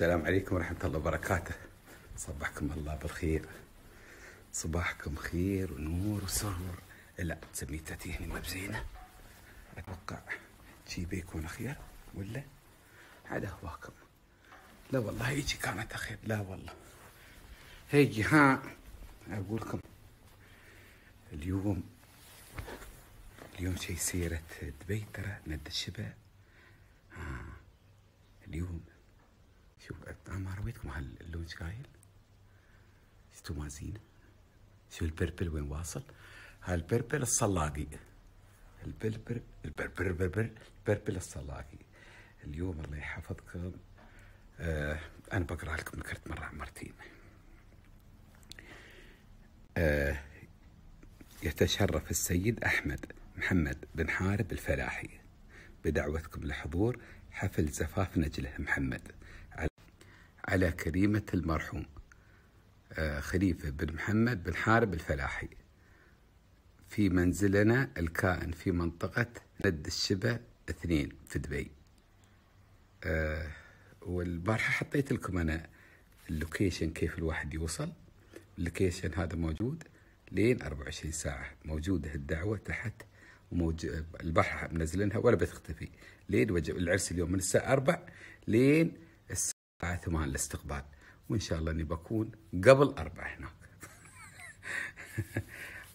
السلام عليكم ورحمة الله وبركاته. صبحكم الله بالخير. صباحكم خير ونور وسرور. لا سميتها هنا ما بزينة أتوقع شي بيكون خير ولا؟ على هواكم. لا والله هيجي كانت أخير لا والله. هيجي ها. أقول لكم. اليوم اليوم شي سيرة دبي ترى ند الشبه ها. اليوم شوف ما رويتكم هاللون إيش قايل؟ شفتوا ما زينه؟ شو البربل وين واصل؟ هالبربل الصلاقي البربل البربل البربل البربل الصلاقي اليوم الله يحفظكم آه أنا بقرأ لكم نكرت مره مرتين آه يتشرف السيد أحمد محمد بن حارب الفلاحي بدعوتكم لحضور حفل زفاف نجله محمد على كريمة المرحوم آه، خليفة بن محمد بن حارب الفلاحي. في منزلنا الكائن في منطقة ند الشبة اثنين في دبي. آه، والبارحة حطيت لكم أنا ال location كيف الواحد يوصل. ال location هذا موجود لين 24 ساعة. موجودة الدعوة تحت وموجود البارحة منزلينها ولا بتختفي. لين وجه العرس اليوم من الساعة 4 لين الساعة 8 الاستقبال. وإن شاء الله إني بكون قبل أربع هناك.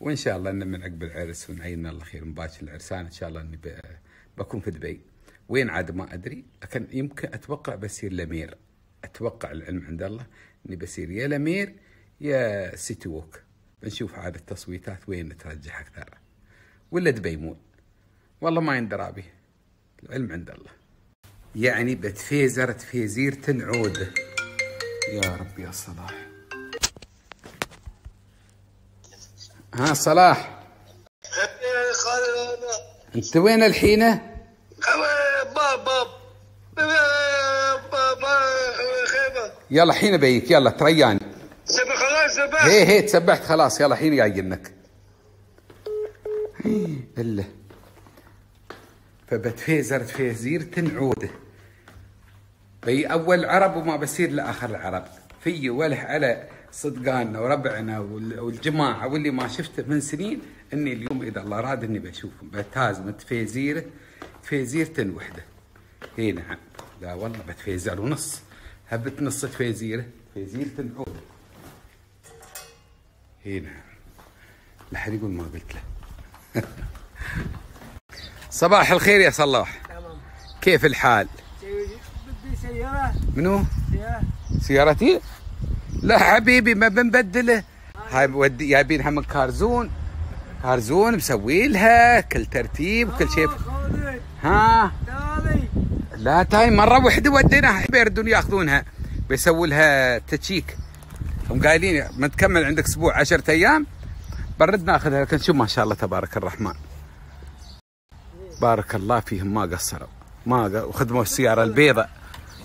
وإن شاء الله إن من عقب العرس ونعينا الله خير مباشر العرسان. إن شاء الله إني ب- بكون في دبي. وين عاد ما أدري. لكن يمكن أتوقع بصير لمير. أتوقع العلم عند الله إني بصير يا لمير يا سيتي ووك. بنشوف عاد التصويتات وين ترجح أكثر. ولا دبي مول. والله ما يندرى به العلم عند الله. يعني بتفيزر تفيزير تنعود. يا رب يا صلاح. ها صلاح. انت وين الحينه يلا حين بيك يلا ترياني. سبع خلاص سبع هي هي تسبحت خلاص يلا حين جاي لك. إلا. فبتفيزر تفيزير تنعوده. بي أول عرب وما بصير لآخر العرب. في وله على صدقاننا وربعنا وال- والجماعة واللي ما شفته من سنين إني اليوم إذا الله راد إني بشوفهم. بتازم تفيزيره تفيزير تنوحده. إي نعم. لا والله بتفيزر ونص. هبت نص تفيزيره تفيزير تنعوده. إي نعم. لا حد يقول ما قلت له. صباح الخير يا صلاح. تمام. كيف الحال؟ بدي سيارة. منو؟ سيارة. سيارتي؟ لا حبيبي ما بنبدله. هاي بودي جايبينها من Car Zone. Car Zone مسوي لها كل ترتيب وكل شيء. خالد ها؟ لا تاي مرة واحدة وديناها بيردون ياخذونها. بيسووا لها check. هم قايلين ما تكمل عندك أسبوع عشرة أيام. برد ناخذها لكن شو ما شاء الله تبارك الرحمن. بارك الله فيهم ما قصروا. ما وخدموا السيارة البيضاء.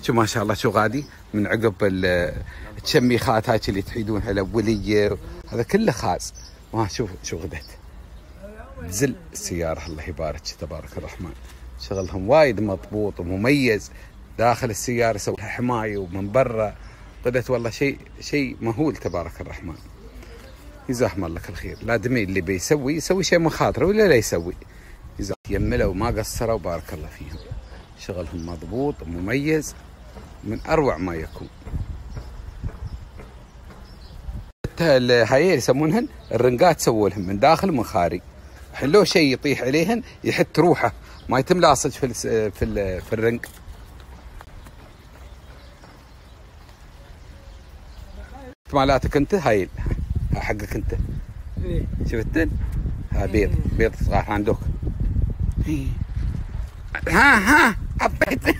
شو ما شاء الله شو غادي من عقب ال- التشميخات هاي اللي تحيدونها الاوليه هذا كله خاص. ما شوف شو غدت. زل السيارة الله يبارك تبارك الرحمن. شغلهم وايد مضبوط ومميز. داخل السيارة يسوي لها حماية ومن برا. طلعت والله شيء شيء مهول تبارك الرحمن. جزاهم الله كل خير. لا دمي اللي بيسوي يسوي شيء من خاطره ولا لا يسوي. جزاهم يملوا وما قصروا بارك الله فيهم شغلهم مضبوط ومميز من أروع ما يكون. هاي يسمونهن الرنقات سووا لهم من داخل ومن خارج. حلو شيء يطيح عليهن يحت روحه ما يتم لاصج في في في الرنق. مالاتك أنت؟ هاي ها حقك أنت. شفت ها بيض. بيض صغار عندك. ها ها حطيت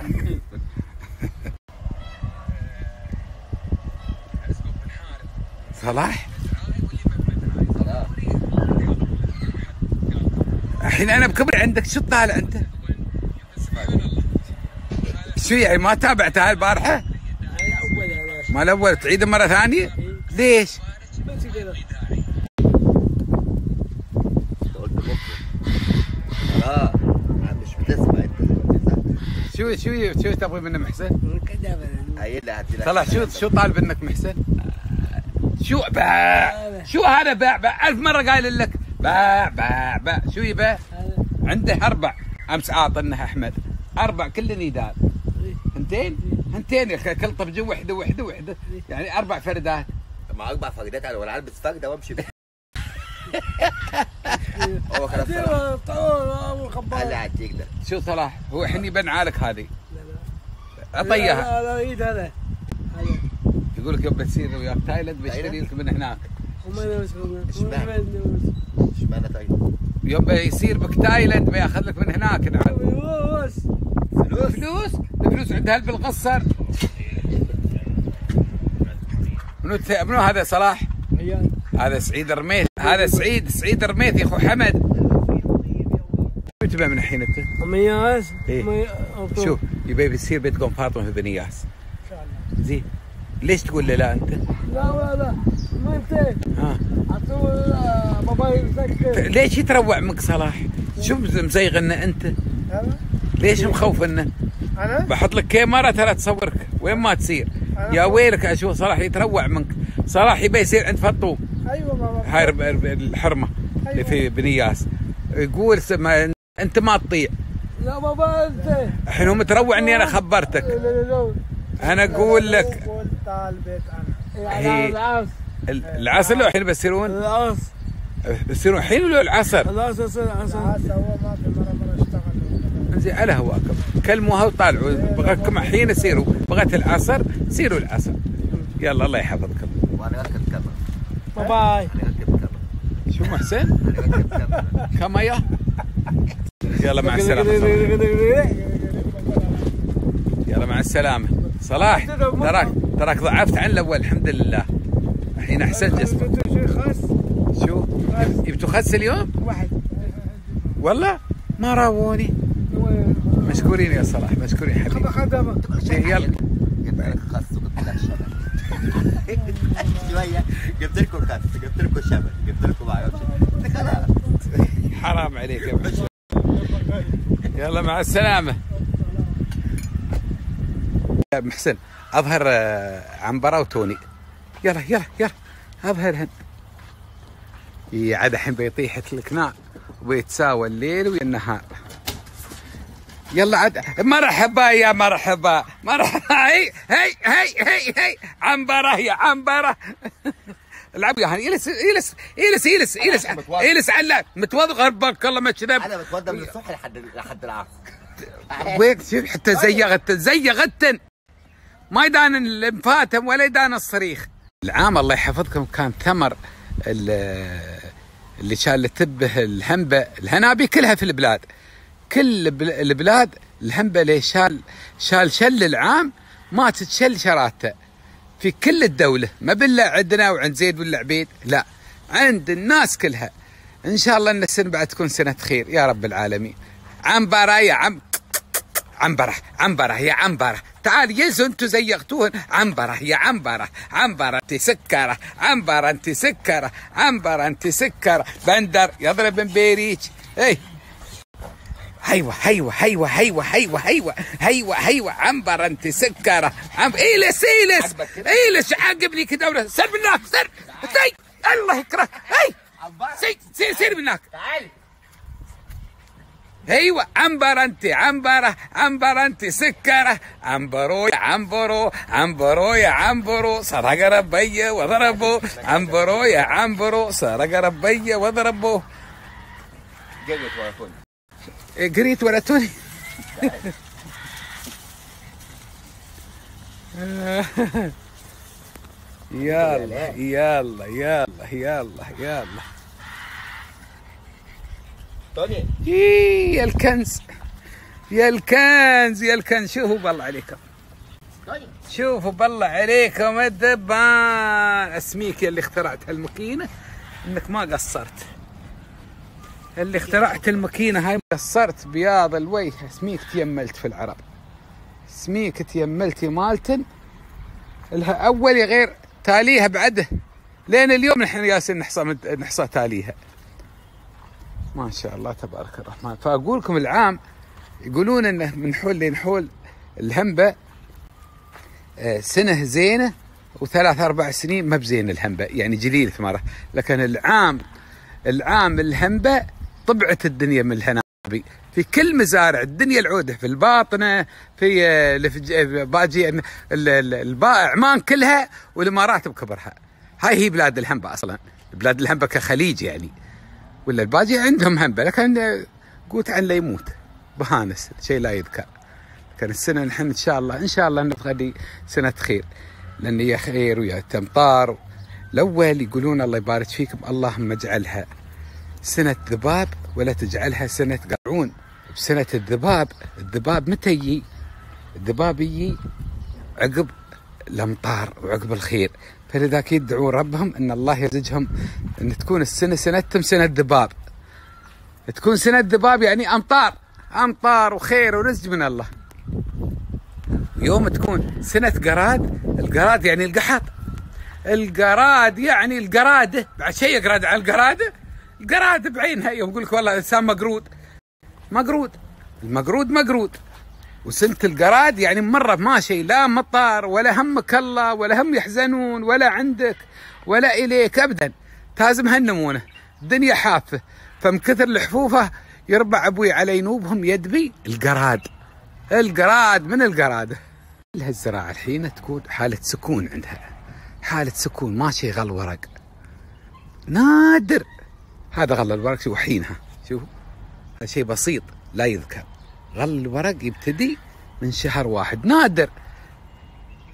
صلاح الحين أنا بكبر عندك شو طالع أنت؟ شو يعني ما البارحه؟ هاي باشا ما الأول تعيده مرة ثانية؟ ليش؟ لا مش بتسمع شو شو شو تبغي منه محسن؟ طلع شو شو طالب منك محسن؟ شو باع شو هذا باع باع ألف مرة قايل لك. باع باع باع شو يباع؟ عنده أربع. أمس عاطنها أحمد. أربع كل نيدان اثنتين اثنتين يا أخي كل طبجة وحدة وحدة وحدة. يعني أربع فردات. مع أربع فردات على ولا البس فردة بيها هو خلاص لا تقدر. شو صلاح؟ هو حني بنعالك هذه. اطيها لا. لا إيد هذا. يقول لك يبى تصير وياك. تايلاند أيوه. بيشتري لك من هناك. إيش معنى؟ تايلاند؟ يبى يصير بك تايلاند بياخذ لك من هناك. نعم. فلوس فلوس؟ فلوس؟ الفلوس عندها بالقصر؟ منو منو هذا صلاح؟ عيال هذا سعيد رميث هذا سعيد سعيد رميث يا أخو حمد. شو تبى من الحين أنت؟ مياس إيه. شوف يبي يصير بيت قوم فاطمة في بنياس زين. ليش تقول له لا أنت؟ لا لا لا. ما أنت. ها. عطوا بابا يسكر ليش يتروع منك صلاح؟ شو مزيغنا أنت؟ أنا؟ ليش مخوفنا؟ أنا؟ بحط لك كاميرا ترى تصورك. وين ما تصير. يا ويلك أشوف صلاح يتروع منك. صلاح يبي يصير عند فطوم أيوه بابا هاي الحرمة اللي في بنياس يقول سما أنت ما تطيع. لا بابا أنت. الحين هو متروع إني أنا خبرتك. أنا أقول لك. هي- العصر. ال- العصر لو الحين بيصيرون؟ العصر. بيصيرون الحين ولا العصر؟ العصر العصر. العصر هو ما في مرة مرة اشتغل زين على هواكم كلموها وطالعوا بغيتكم الحين يصيروا. بغيت العصر سيروا العصر. يلا الله يحفظكم. وأنا اركب كاميرا bye bye شو محسن؟ يا يلا مع السلامة يلا مع السلامة. صلاح تراك تراك ضعفت عن الأول الحمد لله. الحين احسن جسمك. شو؟ جبتوا خس اليوم؟ واحد والله؟ ما راووني. مشكورين يا صلاح مشكورين حبيبي. يلا. جبت لك خس لك شبل شوية جبت لكم خس جبت لكم شبل جبت لكم خلاص حرام عليك يا محسن يلا مع السلامة. يا محسن أظهر آه، عنبرة وتوني. يلا يلا يلا أظهرهن إي عاد الحين بيطيح الكناع وبيتساوى الليل والنهار. يلا عاد. مرحبا يا مرحبا. مرحبا. هي هي هي هي هي. عنبرة يا عنبرة. العب يا هاني يلس يلس يلس يلس يلس. يلس على. متوضع غربك. الله ما كذب أنا بتوضى من الصبح لحد لحد العصر. ويك شوف حتى زيغت زيغت ما يدان الانفاتم ولا يدان الصريخ. العام الله يحفظكم كان ثمر ال- اللي كان تبه الهنبة الهنابي كلها في البلاد. كل البل- البلاد الهنبه اللي شال شال شل العام ما تتشل شراته. في كل الدولة ما بالله عندنا وعند زيد ولا عبيد لا. عند الناس كلها. إن شاء الله أن السنة بعد تكون سنة خير يا رب العالمين. عنبرة يا عم عنبرة عنبرة يا عنبرة تعال يزو انتو زيغتوهن عنبرة يا عنبرة عنبرة انت سكرة عنبرة انت سكرة عنبرة انت سكرة. بندر يضرب بيريج. اي هيوة هيوة هيوة هيوة هيوة هيوة هيوة هيوة. عنبر أنت سكرة. عم إيلس إيلس إيلس عاقبني كذا ولا سر من هناك سر سي الله يكره اي سي سير سير من هناك تعالي أيوه عنبر أنت عنبره عنبر أنت سكرة. عنبرو يا عنبرو عنبرو يا عنبرو. سرق ربي وضربه. عنبرو يا عنبرو. سرق ربي وضربه. ورا كل إيه، قريت ولا توني؟ يلا يلا يلا يلا يلا. توني. يا الكنز يا الكنز يا الكنز. شوفوا بالله عليكم. توني شوفوا بالله عليكم الدبان. اسميك يا اللي اخترعت هالماكينة إنك ما قصرت. اللي اخترعت الماكينة هاي قصرت بياض الوجه. اسميك تيملت في العرب. اسميك تيملتي مالتن. لها أول غير تاليها بعده. لين اليوم نحن ياسين نحصى نحصى تاليها. ما شاء الله تبارك الرحمن. فأقول لكم العام يقولون إنه من حول لين حول الهنبه آه، سنة زينة وثلاث أربع سنين ما بزين الهنبه يعني جليل ثمره لكن العام العام الهنبه طبعت الدنيا من الهنابي في كل مزارع الدنيا العودة في الباطنة في آه، ج- باجي ال- ال- البا- عمان كلها والإمارات بكبرها. هاي هي بلاد الهنبه أصلا. بلاد الهنبه كخليج يعني. ولا الباجي عندهم هنبه لكن آه، قوت عن لا يموت. بهانس شيء لا يذكر. كان السنة نحن إن شاء الله إن شاء الله نتغدي سنة خير. لأن هي خير ويا امطار الأول يقولون الله يبارك فيكم اللهم اجعلها. سنة ذباب ولا تجعلها سنة قرعون. بسنة الذباب الذباب متى يجي؟ الذباب يجي عقب الأمطار وعقب الخير. فلذلك يدعون ربهم إن الله يرزقهم إن تكون السنة سنتهم سنة ذباب. تكون سنة ذباب يعني أمطار أمطار وخير ورزق من الله. يوم تكون سنة قراد القراد يعني القحط. القراد يعني القرادة. بعد شيء يقراد عن القرادة؟ القرادة بعينها. يوم يقول لك والله الإنسان مقرود. مقرود. المقرود مقرود. وسنة القراد يعني مرة ما شيء لا مطر ولا همك الله ولا هم يحزنون ولا عندك ولا إليك أبدا. تازم هالنمونة. الدنيا حافة. فمن كثر الحفوفة يربع أبوي على ينوبهم يدبي القراد. القراد من القرادة لها الزراعة الحين تكون حالة سكون عندها. حالة سكون ما شيء غل ورق نادر. هذا غل الورق شوف حينها شوف. هذا شيء بسيط لا يذكر. غل الورق يبتدي من شهر واحد. نادر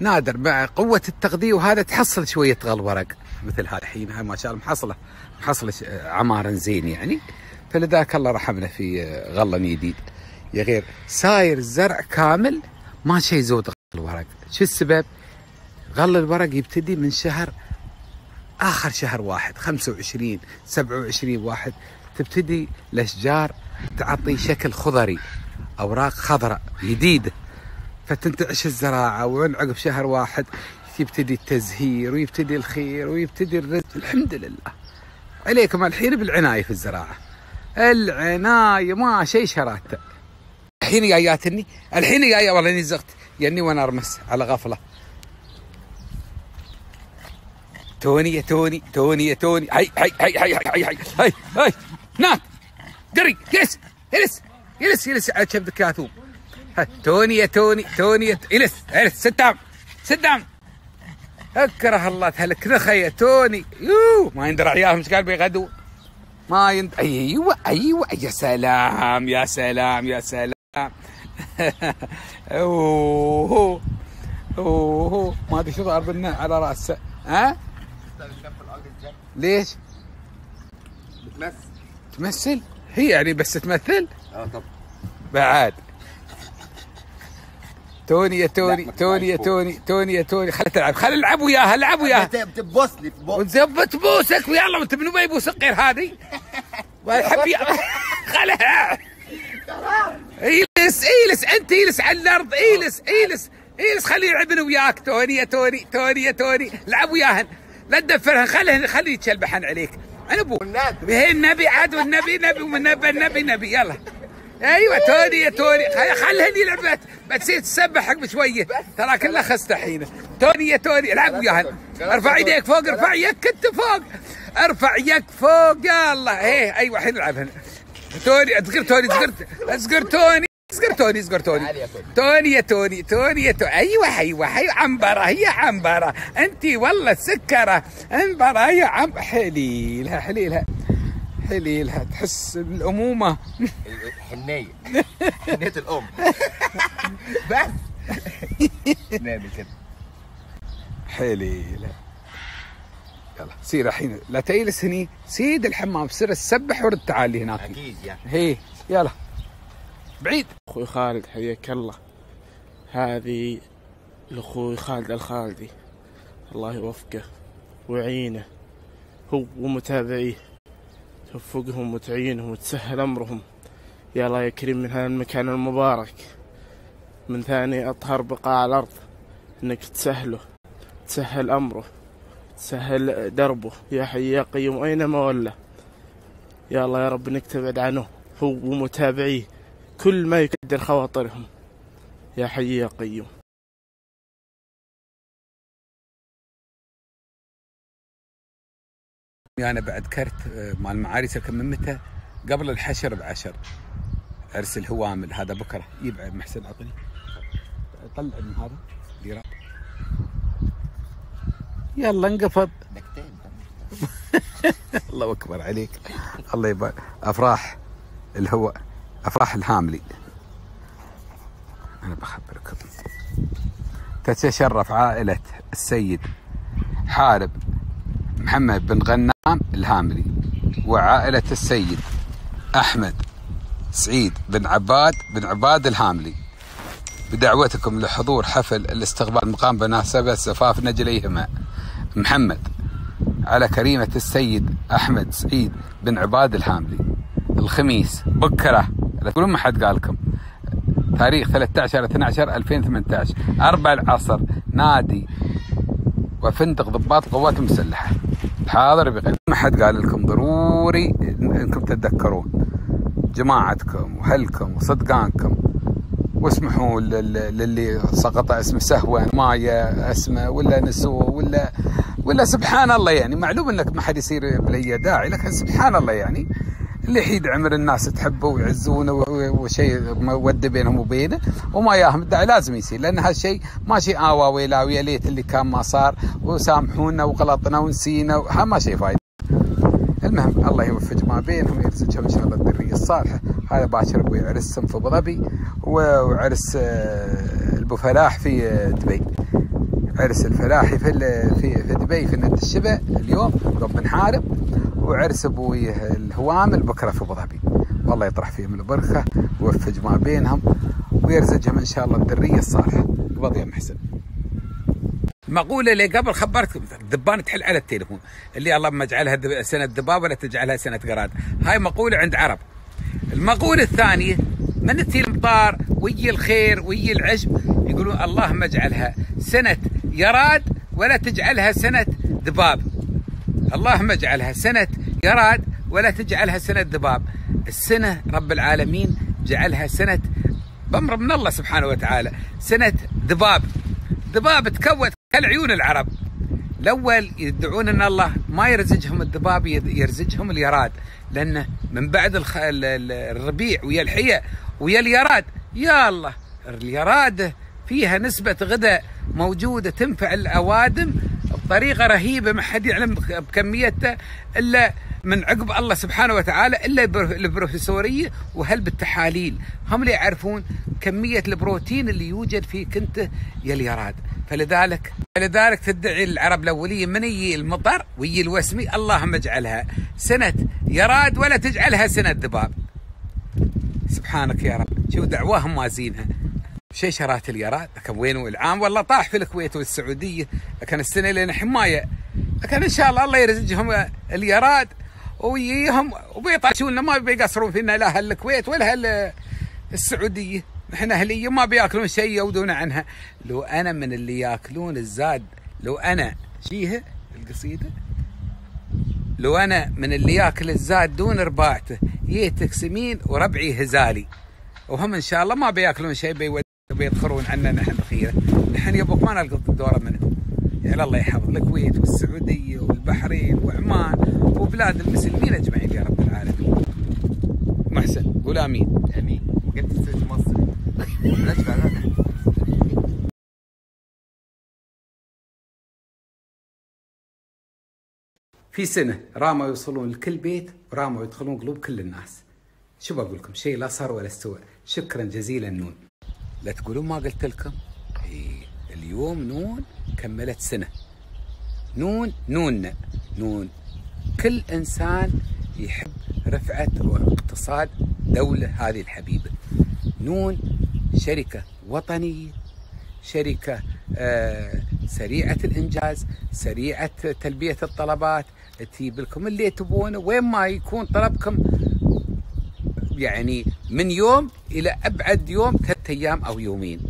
نادر. مع قوة التغذية وهذا تحصل شوية غل ورق. مثل هذا الحين ما شاء الله محصلة محصلة عمارا زين يعني. فلذاك الله رحمنا في غلة جديد يا غير ساير الزرع كامل ما شيء زود غل الورق شو السبب؟ غل الورق يبتدي من شهر آخر شهر واحد 25 27 واحد تبتدي الأشجار تعطي شكل خضري أوراق خضراء جديدة. فتنتعش الزراعة ومن عقب شهر واحد يبتدي التزهير ويبتدي الخير ويبتدي الرزق الحمد لله. عليكم الحين بالعناية في الزراعة. العناية ما شيء شراتة. الحين جاياتني الحين جاية والله اني زغت يعني وأنا ارمس على غفلة. توني يا توني توني يا توني. هاي هاي هاي هاي هاي هاي هاي هاي نام قري جلس جلس جلس جلس على كاثوم هاي، توني يا توني توني يا جلس جلس ست دام ست دام أكره الله تهلك. نخية توني. يو ما يندرى عيالهم إيش قال بيغدوا ما يند أيوه أيوه. يا سلام يا سلام يا سلام. أوه. أوه. ما أدري شو ضارب على رأسه. ها؟ ليش؟ بتمثل تمثل؟ هي يعني بس تمثل؟ آه طب. بعد. توني يا توني ما توني يا توني توني يا توني خلها تلعب خل العب وياها العب وياها. بت- بتبص لي في بق وتزبط بوسك ويلا وانت منو ما يبوس غير هذه؟ ويحب ي- خلها. إيلس إيلس أنت إيلس على الأرض إيلس إيلس إيلس خليه يلعبن وياك. توني يا توني توني يا توني العب وياهن. لا تدفرهن خليه خليه يتشلبحن عليك. أنا ابو والنبي. هي النبي عاد والنبي نبي ومن نبي النبي نبي. يلا. أيوه توني يا توني. خل- خلهن يلعبت بتصير تسبح حق بشوية. ترى كلها خسته حين توني يا توني. العب وياهن ارفع يديك فوق ارفع يدك انت فوق. ارفع يدك فوق. يلا. إيه أيوه الحين العبهن توني اصقر توني اصقر اصقر توني. اصقر توني اصقر توني. توني. توني يا توني توني يا توني. أيوه أيوه أيوه عنبرة هي عنبرة. أنت والله سكرة. عنبرة هي عم حليلها حليلها حليلها. تحس بالامومه حنية. حنية الأم. بس. نامي كده. حليلها. يلا سير الحين. لا تجلس هني سير الحمام سير اسبح ورد تعالي هناك. أكيد يعني هي يلا. بعيد. أخوي خالد حياك الله. هذه لأخوي خالد الخالدي. الله يوفقه ويعينه. هو ومتابعيه. توفقهم وتعينهم وتسهل أمرهم. يا الله يا كريم من هذا المكان المبارك. من ثاني أطهر بقاع الأرض. إنك تسهله. تسهل أمره. تسهل دربه. يا حي يا قيوم أينما ولا يا الله يا رب انك تبعد عنه. هو ومتابعيه. كل ما يكدر خواطرهم. يا حي يا قيوم. أنا يعني بعد كرت آه، مال المعاريس كممته قبل الحشر بعشر. عرس الهوامل هذا بكرة. يبعد محسن عطني طلع من هذا. ديراب يلا انقفض. الله أكبر عليك. الله يبارك. أفراح. الهواء أفراح الهاملي أنا بخبركم تتشرف عائلة السيد حارب محمد بن غنام الهاملي وعائلة السيد أحمد سعيد بن عباد بن عباد الهاملي. بدعوتكم لحضور حفل الاستقبال المقام بمناسبه زفاف نجليهما محمد على كريمة السيد أحمد سعيد بن عباد الهاملي. الخميس بكرة. لا تقولون ما حد قال لكم؟ تاريخ 13 12 2018 أربع العصر نادي وفندق ضباط القوات المسلحة حاضر بغير ما حد قال لكم ضروري إنكم تتذكرون. جماعتكم وهلكم وصدقانكم. واسمحوا لل- للي سقط اسمه سهوا مايا اسمه ولا نسوه ولا ولا سبحان الله يعني. معلوم إنك ما حد يصير بلي داعي لكن سبحان الله يعني. اللي يحيد عمر الناس تحبه ويعزونه وشيء مودة بينهم وبينه وما ياهم. الداعي لازم يصير لأن هالشيء ما شيء آوا ويلا ويا ليت اللي كان ما صار وسامحونا وغلطنا ونسينا ما شيء فايدة. المهم الله يوفق ما بينهم ويرزقهم ان شاء الله الذريه الصالحه هذا باكر أبوي عرسهم في أبو ظبي وعرس آه، أبو فلاح في آه، دبي. عرس الفلاحي في في دبي في ند الشبع اليوم يوم بن حارب وعرس أبوي الهوامل بكرة في أبو ظبي. والله يطرح فيهم البركة ويوفق ما بينهم ويرزقهم إن شاء الله الذرية الصالحة. قبض يا محسن مقولة اللي قبل خبرتكم الدبان تحل على التليفون. اللي اللهم اجعلها سنة دباب ولا تجعلها سنة قراد. هاي مقولة عند عرب. المقولة الثانية من تي المطار ويجي الخير ويجي العشب يقولون اللهم اجعلها سنة يراد ولا تجعلها سنة دباب اللهم اجعلها سنة يراد ولا تجعلها سنة دباب السنة رب العالمين جعلها سنة بأمر من الله سبحانه وتعالى. سنة دباب دباب تكوت كالعيون العرب. الأول يدعون أن الله ما يرزقهم الذباب يرزقهم اليراد. لأنه من بعد الربيع ويا الحية ويا اليراد. يا الله اليراد فيها نسبة غذاء موجودة تنفع الأوادم بطريقة رهيبة ما حد يعلم بكميته إلا من عقب الله سبحانه وتعالى إلا بر- البروفيسورية وهل بالتحاليل. هم اللي يعرفون كمية البروتين اللي يوجد في كنته يا اليراد فلذلك فلذلك تدعي العرب الأولية من يجي المطر ويجي الوسمي اللهم اجعلها سنة يراد ولا تجعلها سنة ذباب. سبحانك يا رب. شو دعواهم مازينها شيشرات اليراد لكن وين العام والله طاح في الكويت والسعودية. لكن السنة لنا حماية. لكن إن شاء الله الله يرزقهم اليراد ويجيهم وبيطاشون لنا ما بيقصرون فينا لا أهل الكويت ولا أهل السعودية. نحن أهلية ما بيأكلون شيء يودون عنها. لو أنا من اللي يأكلون الزاد لو أنا شيها القصيدة؟ لو أنا من اللي يأكل الزاد دون رباعته جيتك سمين وربعي هزالي. وهم إن شاء الله ما بيأكلون شيء بيود بيدخرون عنا نحن الخيره نحن يبوك ما نلقط الدوره منهم يعني الله يحفظ الكويت والسعودية والبحرين وعمان وبلاد المسلمين أجمعين يا رب العالمين. محسن قول آمين. آمين. قلت سيد مصر. ليش بعد في سنة راموا يوصلون لكل بيت وراموا يدخلون قلوب كل الناس. شو بقول لكم؟ شيء لا صار ولا استوى. شكرا جزيلا نون. لا تقولون ما قلت لكم. إيه اليوم نون كملت سنة. نون نون نون. كل إنسان يحب رفعة واقتصاد دولة هذه الحبيبة. نون شركة وطنية شركة آه، سريعة الإنجاز سريعة تلبية الطلبات. تجيب لكم اللي تبونه. وين ما يكون طلبكم يعني من يوم إلى أبعد يوم ثلاثة أيام أو يومين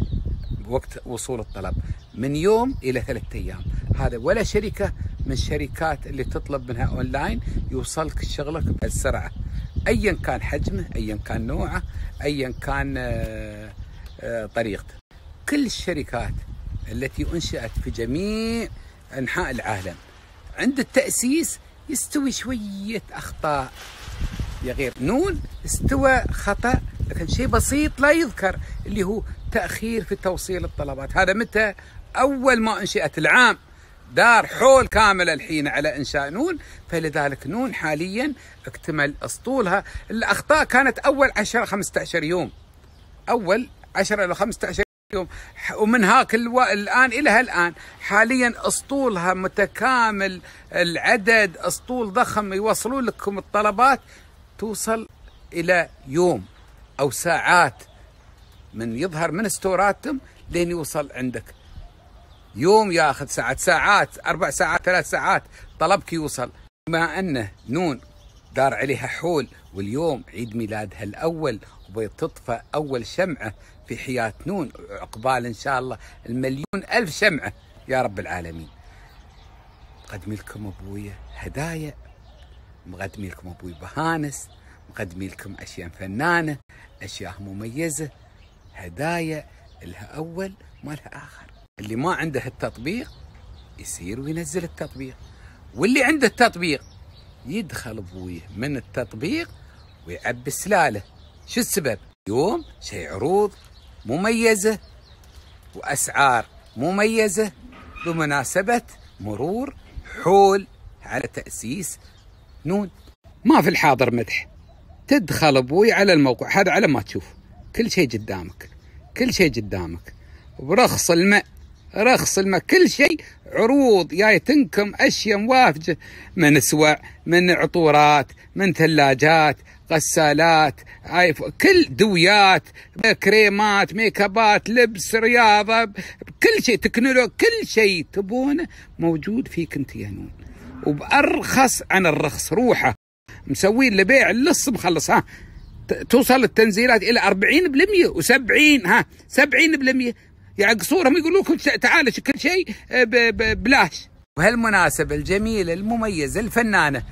وقت وصول الطلب. من يوم إلى ثلاثة أيام. هذا ولا شركة من الشركات اللي تطلب منها أونلاين يوصلك شغلك بهالسرعة أيا كان حجمه أيا كان نوعه أيا كان آه، آه، طريقته. كل الشركات التي انشئت في جميع أنحاء العالم عند التأسيس يستوي شوية أخطاء. يا غير. نون استوى خطأ لكن شيء بسيط لا يذكر اللي هو تأخير في توصيل الطلبات. هذا متى؟ أول ما أنشئت العام. دار حول كامل الحين على إنشاء نون فلذلك نون حاليا اكتمل أسطولها. الأخطاء كانت أول 10 15 يوم. أول 10 إلى 15 يوم. ومن هاك ألو... الآن إلى الان حاليا أسطولها متكامل. العدد أسطول ضخم يوصلون لكم الطلبات توصل إلى يوم أو ساعات من يظهر من ستوراتهم لين يوصل عندك. يوم ياخذ ساعات ساعات أربع ساعات ثلاث ساعات طلبك يوصل. بما انه نون دار عليها حول واليوم عيد ميلادها الأول وبتطفى أول شمعة في حياة نون عقبال إن شاء الله المليون ألف شمعة يا رب العالمين. مقدمي لكم أبويا هدايا. مقدمي لكم أبوي بهانس مقدمي لكم أشياء فنانة أشياء مميزة هدايا لها أول ما لها آخر. اللي ما عنده التطبيق يصير وينزل التطبيق. واللي عنده التطبيق يدخل ابويه من التطبيق ويعبي السلالة. شو السبب؟ يوم شيء عروض مميزة وأسعار مميزة بمناسبة مرور حول على تأسيس نون. ما في الحاضر مدح. تدخل أبوي على الموقع. هذا على ما تشوف. كل شيء قدامك. كل شيء قدامك. برخص الماء. رخص الماء. كل شيء. عروض. جاي تنكم أشياء موافجه من اسوع من عطورات من ثلاجات غسالات كل دويات كريمات ميك ابات لبس رياضة كل شيء تكنولوجيا كل شيء تبونه موجود فيك أنت يا نون. وبأرخص عن الرخص. روحه. مسوين لبيع اللص مخلص ها. توصل التنزيلات إلى 40% و70 ها. 70% يعقصورهم يقولوا لكم ش- تعال كل شيء آه، ب- ب- بلاش. وهالمناسبة الجميلة المميزة الفنانة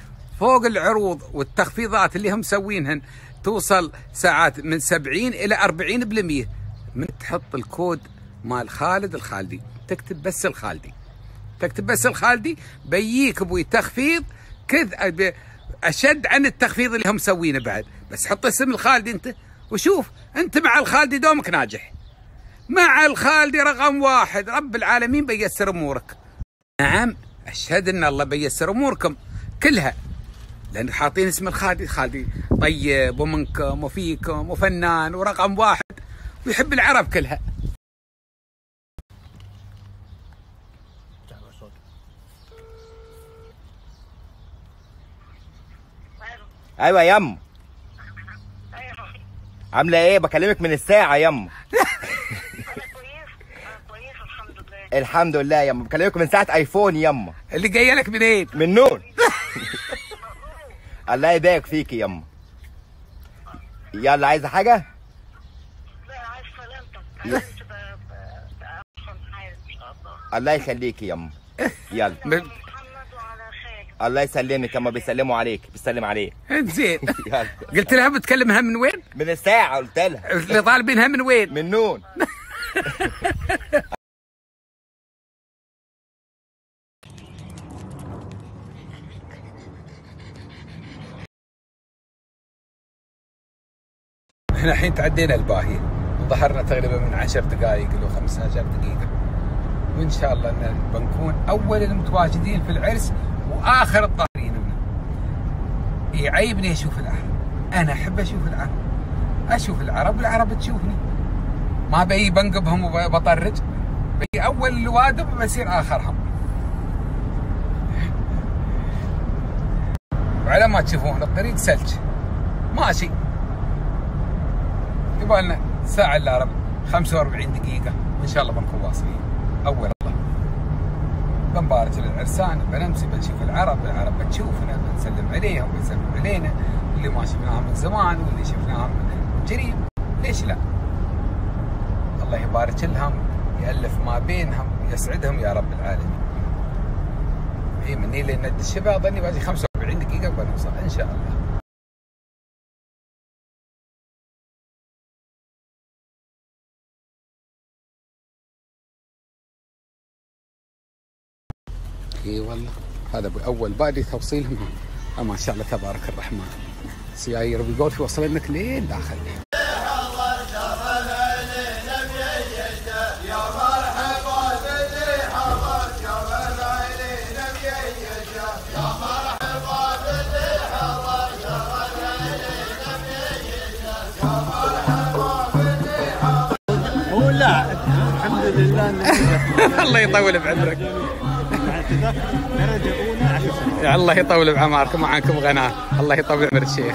فوق العروض والتخفيضات اللي هم مسوينهن توصل ساعات من 70 إلى 40% من تحط الكود مال خالد الخالدي. تكتب بس الخالدي. تكتب. بس الخالدي بيجيك أبوي تخفيض كذ أب- أشد عن التخفيض اللي هم مسوينه بعد. بس حط اسم الخالدي أنت وشوف أنت مع الخالدي دومك ناجح. مع الخالدي رقم واحد. رب العالمين بيسر أمورك. نعم أشهد أن الله بيسر أموركم كلها. لأن حاطين اسم الخالدي خالدي طيب ومنكم وفيكم وفنان ورقم واحد. ويحب العرب كلها. أيوه يا يم عاملة إيه؟ بكلمك من الساعة يا يم أنا كويس. أنا كويس الحمد لله. الحمد لله يا يم بكلمك من ساعة ايفون يا اللي جاية لك منين؟ من نون. الله يبارك فيكي يا يم يلا عايزة حاجة؟ لا عايز سلامتك. عايز تبقى تبقى أحسن حال إن شاء الله. الله يخليكي يا يم يلا ب- على محمد وعلى خالد الله يسلمك يما بيسلموا عليك بيسلم عليك. زين قلت لها بتكلمها من وين؟ من الساعة قلت لها. اللي طالبينها من وين؟ من نون. إحنا الحين تعدينا الباهية وظهرنا تقريبا من عشر دقائق لو 15 دقيقة. وإن شاء الله أن بنكون أول المتواجدين في العرس وآخر الطاهرين منه يعيبني أشوف العرب أنا أحب أشوف العرب أشوف العرب والعرب تشوفني. ما بي بنقبهم وبطرج. بي أول الوادم وبصير آخرهم. وعلى ما تشوفون الطريق سلج. ماشي. يبغى لنا ساعة إلا ربع. 45 دقيقة. وإن شاء الله بنكون واصلين. الله بنبارك للعرسان بنمسي بنشوف العرب العرب بتشوفنا بنسلم عليهم بيسلموا علينا اللي ما شفناهم من زمان واللي شفناهم من قريب ليش لا؟ الله يبارك لهم يألف ما بينهم يسعدهم يا رب العالمين. اي مني لين الشباب ظني باقي 45 دقيقة بنوصل إن شاء الله. إي والله. هذا باول بادي توصيلهم آه ما شاء الله تبارك الرحمن. سيايير بيقول في وصل لك لين داخل. هو لا الحمد لله. إنه الله يطول بعمرك. درجة أولى. الله يطول بعماركم معاكم غناه الله يطول عمر الشيخ.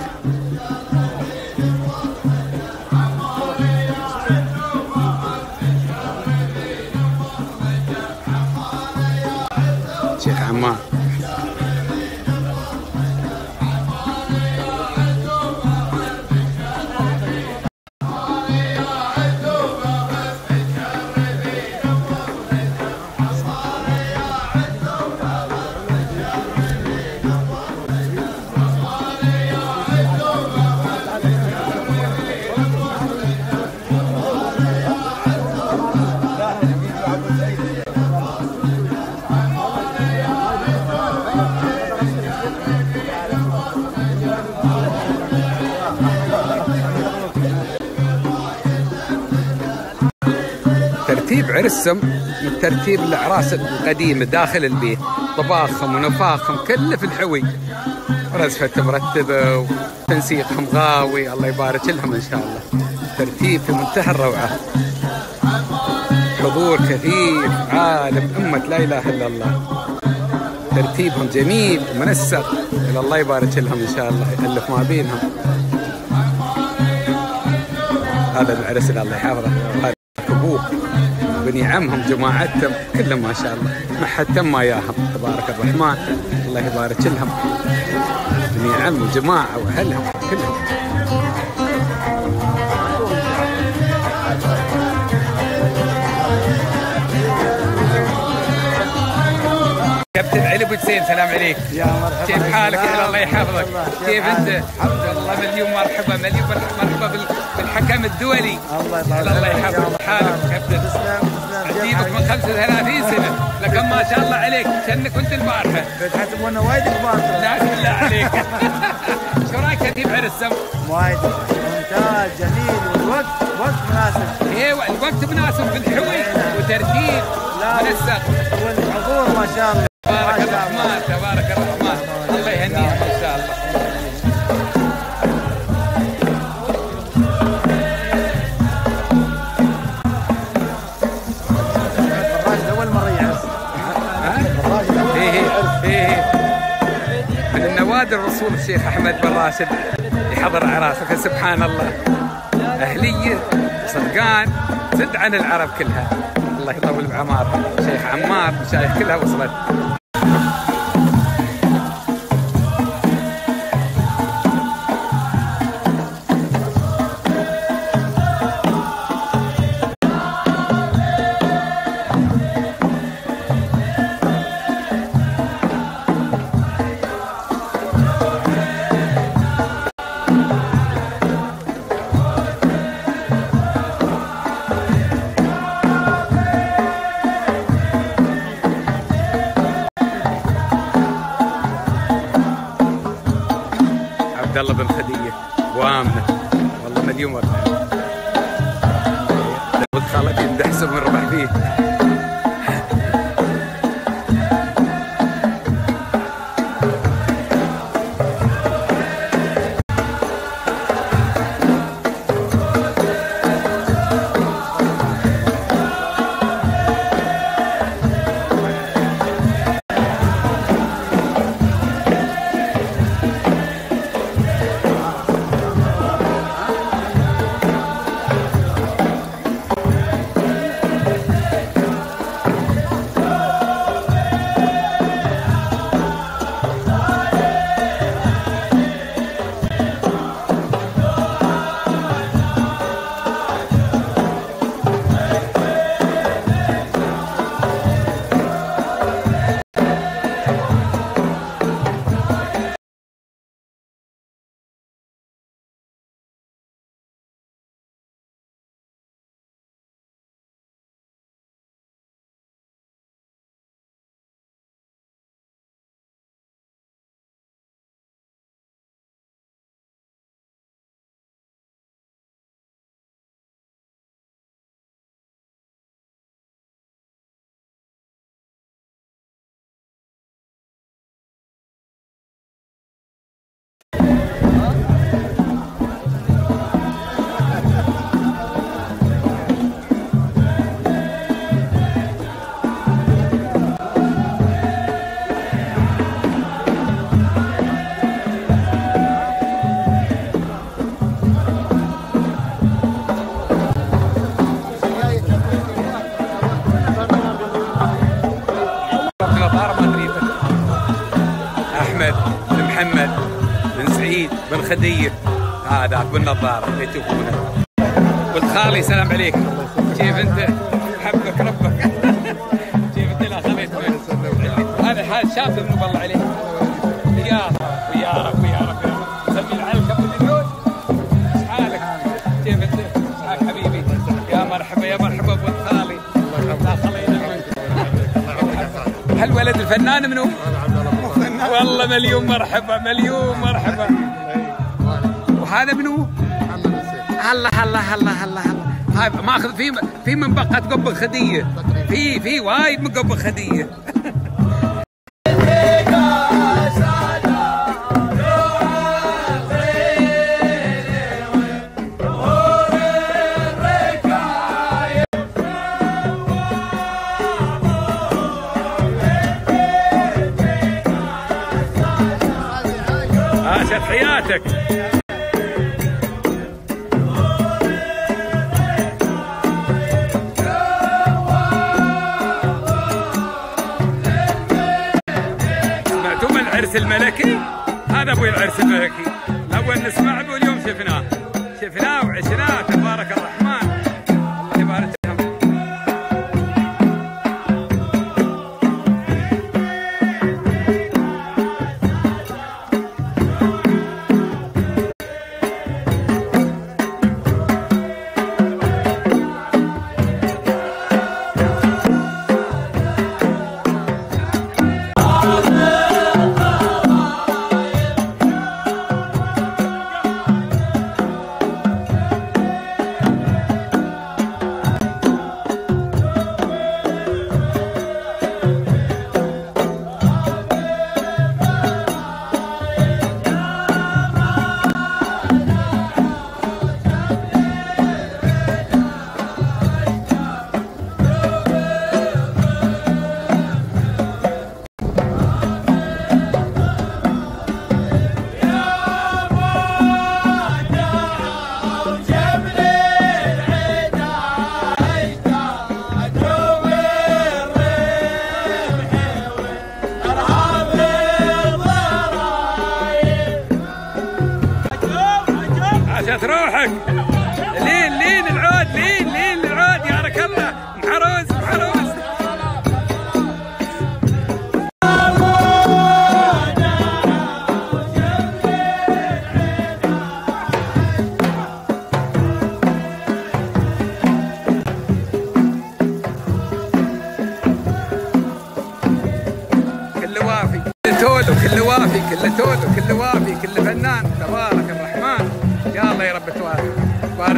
ترتيب عرسهم من ترتيب الأعراس القديمة داخل البيت. طباخهم ونفاخهم كله في الحوي. رزفة مرتبة وتنسيقهم غاوي. الله يبارك لهم إن شاء الله. ترتيب في منتهى الروعة. حضور كثير عالم أمة لا إله إلا الله. ترتيبهم جميل منسق الله يبارك لهم إن شاء الله. يألف ما بينهم. هذا العرس اللي الله يحفظه بني عمهم جماعتهم. كلهم ما شاء الله. ما حد تم ما ياهم. تبارك الرحمن. الله يبارك لهم. بني عم وجماعة وأهلهم. كلهم. كابتن علي أبو حسين سلام عليك. يا مرحبا. كيف حالك؟ يا الله يحفظك. كيف أنت؟ الحمد لله. مليون مرحبا مليون مرحبا بال- بالحكم الدولي. الله يطول الله يحفظك. حالك كابتن. عجيبك من 35 سنه لكن ما شاء الله عليك كأنك كنت البارحة. بتحسبونا وايد كبار. نعم بالله عليك. شو رأيك ترتيب عرسهم؟ وايد. ممتاز جميل. والوقت وقت مناسب. إيوه الوقت مناسب في الحوي وترتيب. لا. والحضور ما شاء الله. تبارك. الرحمن تبارك الرحمن. الرسول الشيخ أحمد بن راشد يحضر اعراسك سبحان الله. أهلية صدقان زد عن العرب كلها. الله يطول بعمارهم. شيخ عمار مشايخ كلها وصلت. سعيد بن خديه هذاك بالنظاره اللي تشوفونه قلت خالي سلام عليك. كيف أنت؟ حبك ربك. كيف أنت؟ لا خليت هذا هذا شاب ابن الله عليك يا رب يا رب يا رب. سمي ابو اليود إيش حالك. كيف أنت؟ حالك حبيبي. يا مرحبا يا مرحبا أبو خالي. هل ولد الفنان منو؟ والله مليون مرحبا مليون مرحبا. وهذا منو؟ الله الله الله الله الله. هاي ماخذ في في منبقة قبة خدية في في وايد من قبة خدية عاشت روحك. لين لين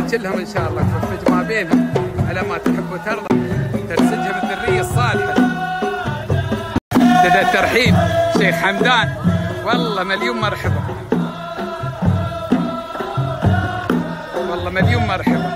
بارك لهم إن شاء الله توفق ما بينهم على ما تحب وترضى ترسجهم الذرية الصالحة. ابتدى الترحيب. شيخ حمدان. والله مليون مرحبا. والله مليون مرحبا.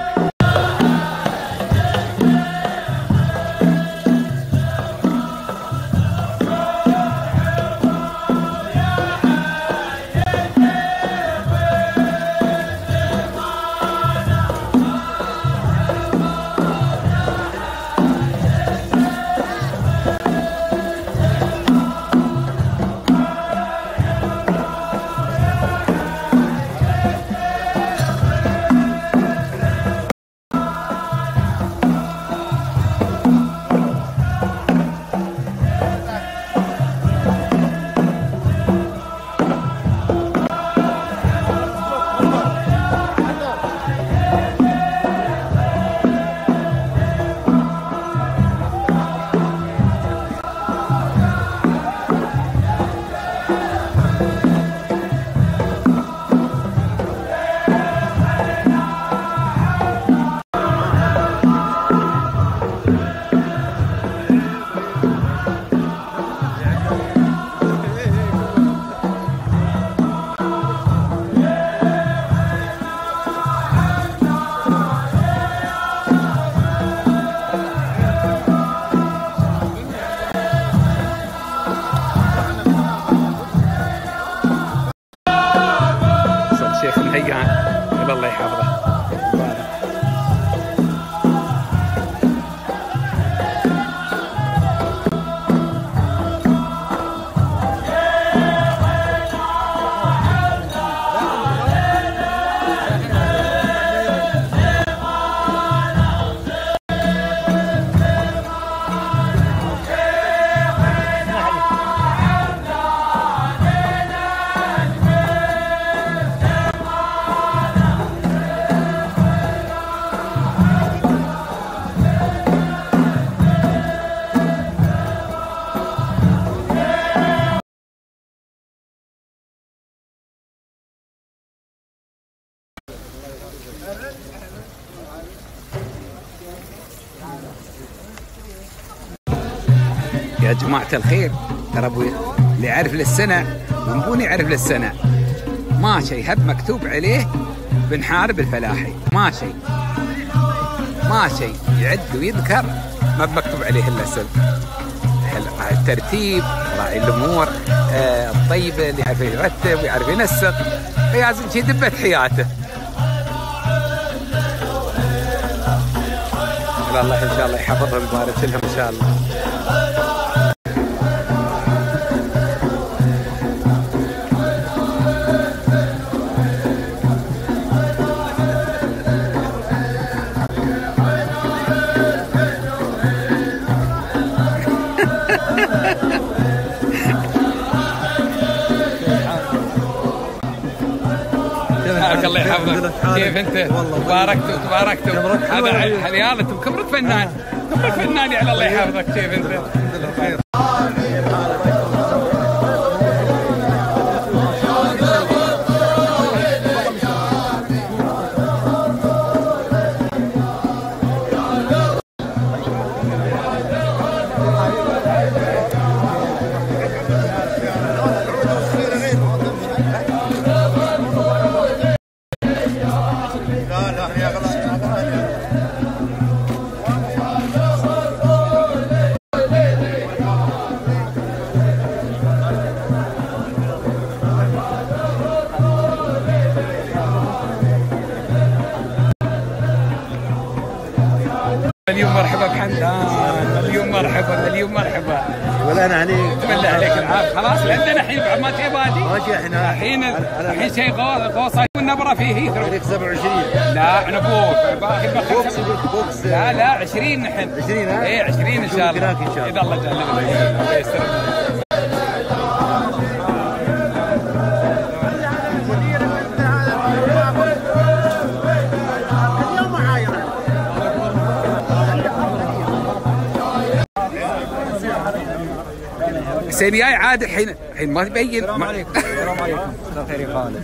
يا جماعة الخير. ترى أبوي اللي يعرف للسنة ينبوني يعرف للسنة. ما شيء هب مكتوب عليه بنحارب الفلاحي ما شيء ما شيء يعد ويذكر ما بمكتوب عليه إلا سب الترتيب راعي الأمور آه، الطيبه اللي يعرف يرتب ويعرف ينسق. فيازم شي دبه حياته. الله إن شاء الله يحفظهم ويبارك لهم إن شاء الله. الله يحفظك كيف أنت؟ تباركت وتباركت هذا هذه انت كبرت فنان. كبرت فنان يعني الله يحفظك. كيف أنت؟ والنبره فيه هيثرو عليك 27 لا أنا فوق. باقي بوكس بوكس لا لا 20 نحن. 20 ها؟ إيه 20 إن شاء الله. إن شاء الله. اذا الله جل وعلا الله يستر. حسين جاي عاد الحين الحين ما تبين. السلام عليكم. السلام عليكم. خير يا خالد.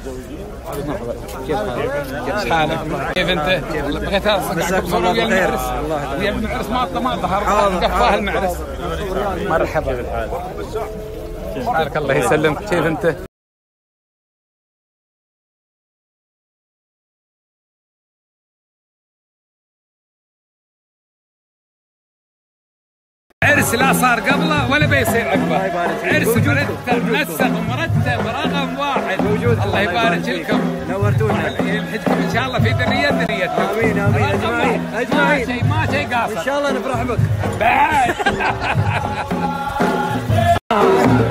كيف حالك؟ كيف انت؟ بغيت اصدق صورة ويا المعرس ويا المعرس ما ما ظهر قفاه المعرس مرحبا حالك الله يسلمك كيف انت؟ عرس لا صار قبله ولا بيصير عقبه عرس مرتب منسق مرتب رقم واحد الله يبارك لكم يلحقكم إن شاء الله في ذرية ذريتكم رقم أجمعين، واحد. أجمعين. ما شيء ما شيء قاصر. إن شاء الله نفرح بك بعد.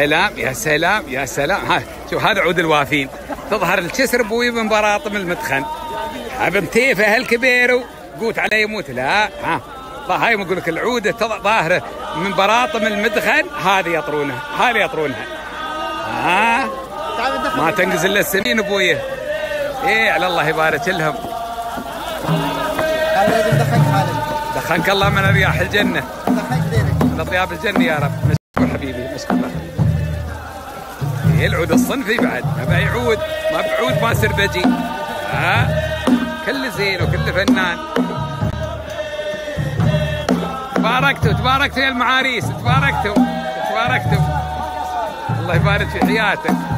سلام يا سلام يا سلام. ها شوف هذا عود الوافين. تظهر الكسر بوي من براطم المدخن. ابن تيفه هالكبير قوت عليه يموت. لا ها. هاي ما أقول لك العوده تض- ظاهره من براطم المدخن هذه يطرونها هذه يطرونها. ها؟ ما تنقز إلا السنين ابويه إيه على الله يبارك لهم. دخنك الله من رياح الجنة. من اطياب الجنة يا رب. العود الصنفي بعد. ما بعود ما بعود ما سربجي ها؟ كل زين وكل فنان. تباركتوا تباركتوا يا المعاريس. تباركتوا. تباركتوا. الله يبارك في حياتك.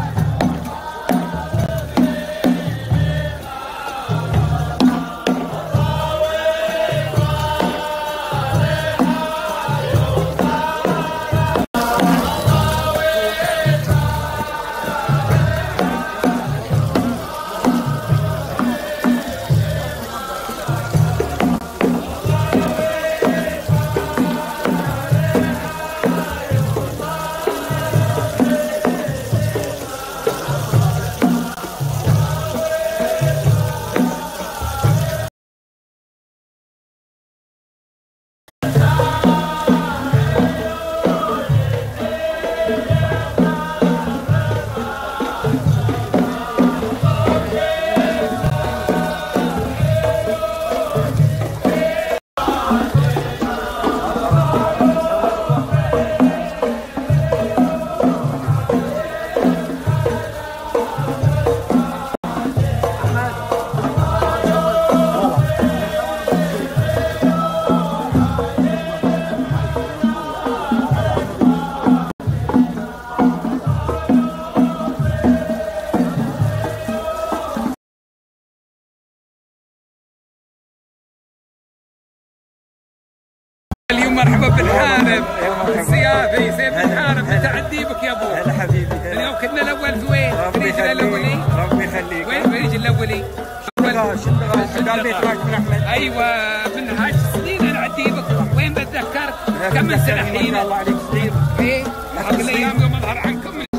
مرحبا بالحارب السيافي سيف الحارب متعدي بك يا أبو. هلا حبيبي. اليوم كنا الأول في وين؟ فريق الأولي. ربي يخليك. وين فريق الأولي؟ أيوه من هاي السنين أنا عدي بك. وين بتذكر كم سنه حين الله عليك صغير إيه الأيام يوم أظهر عنكم.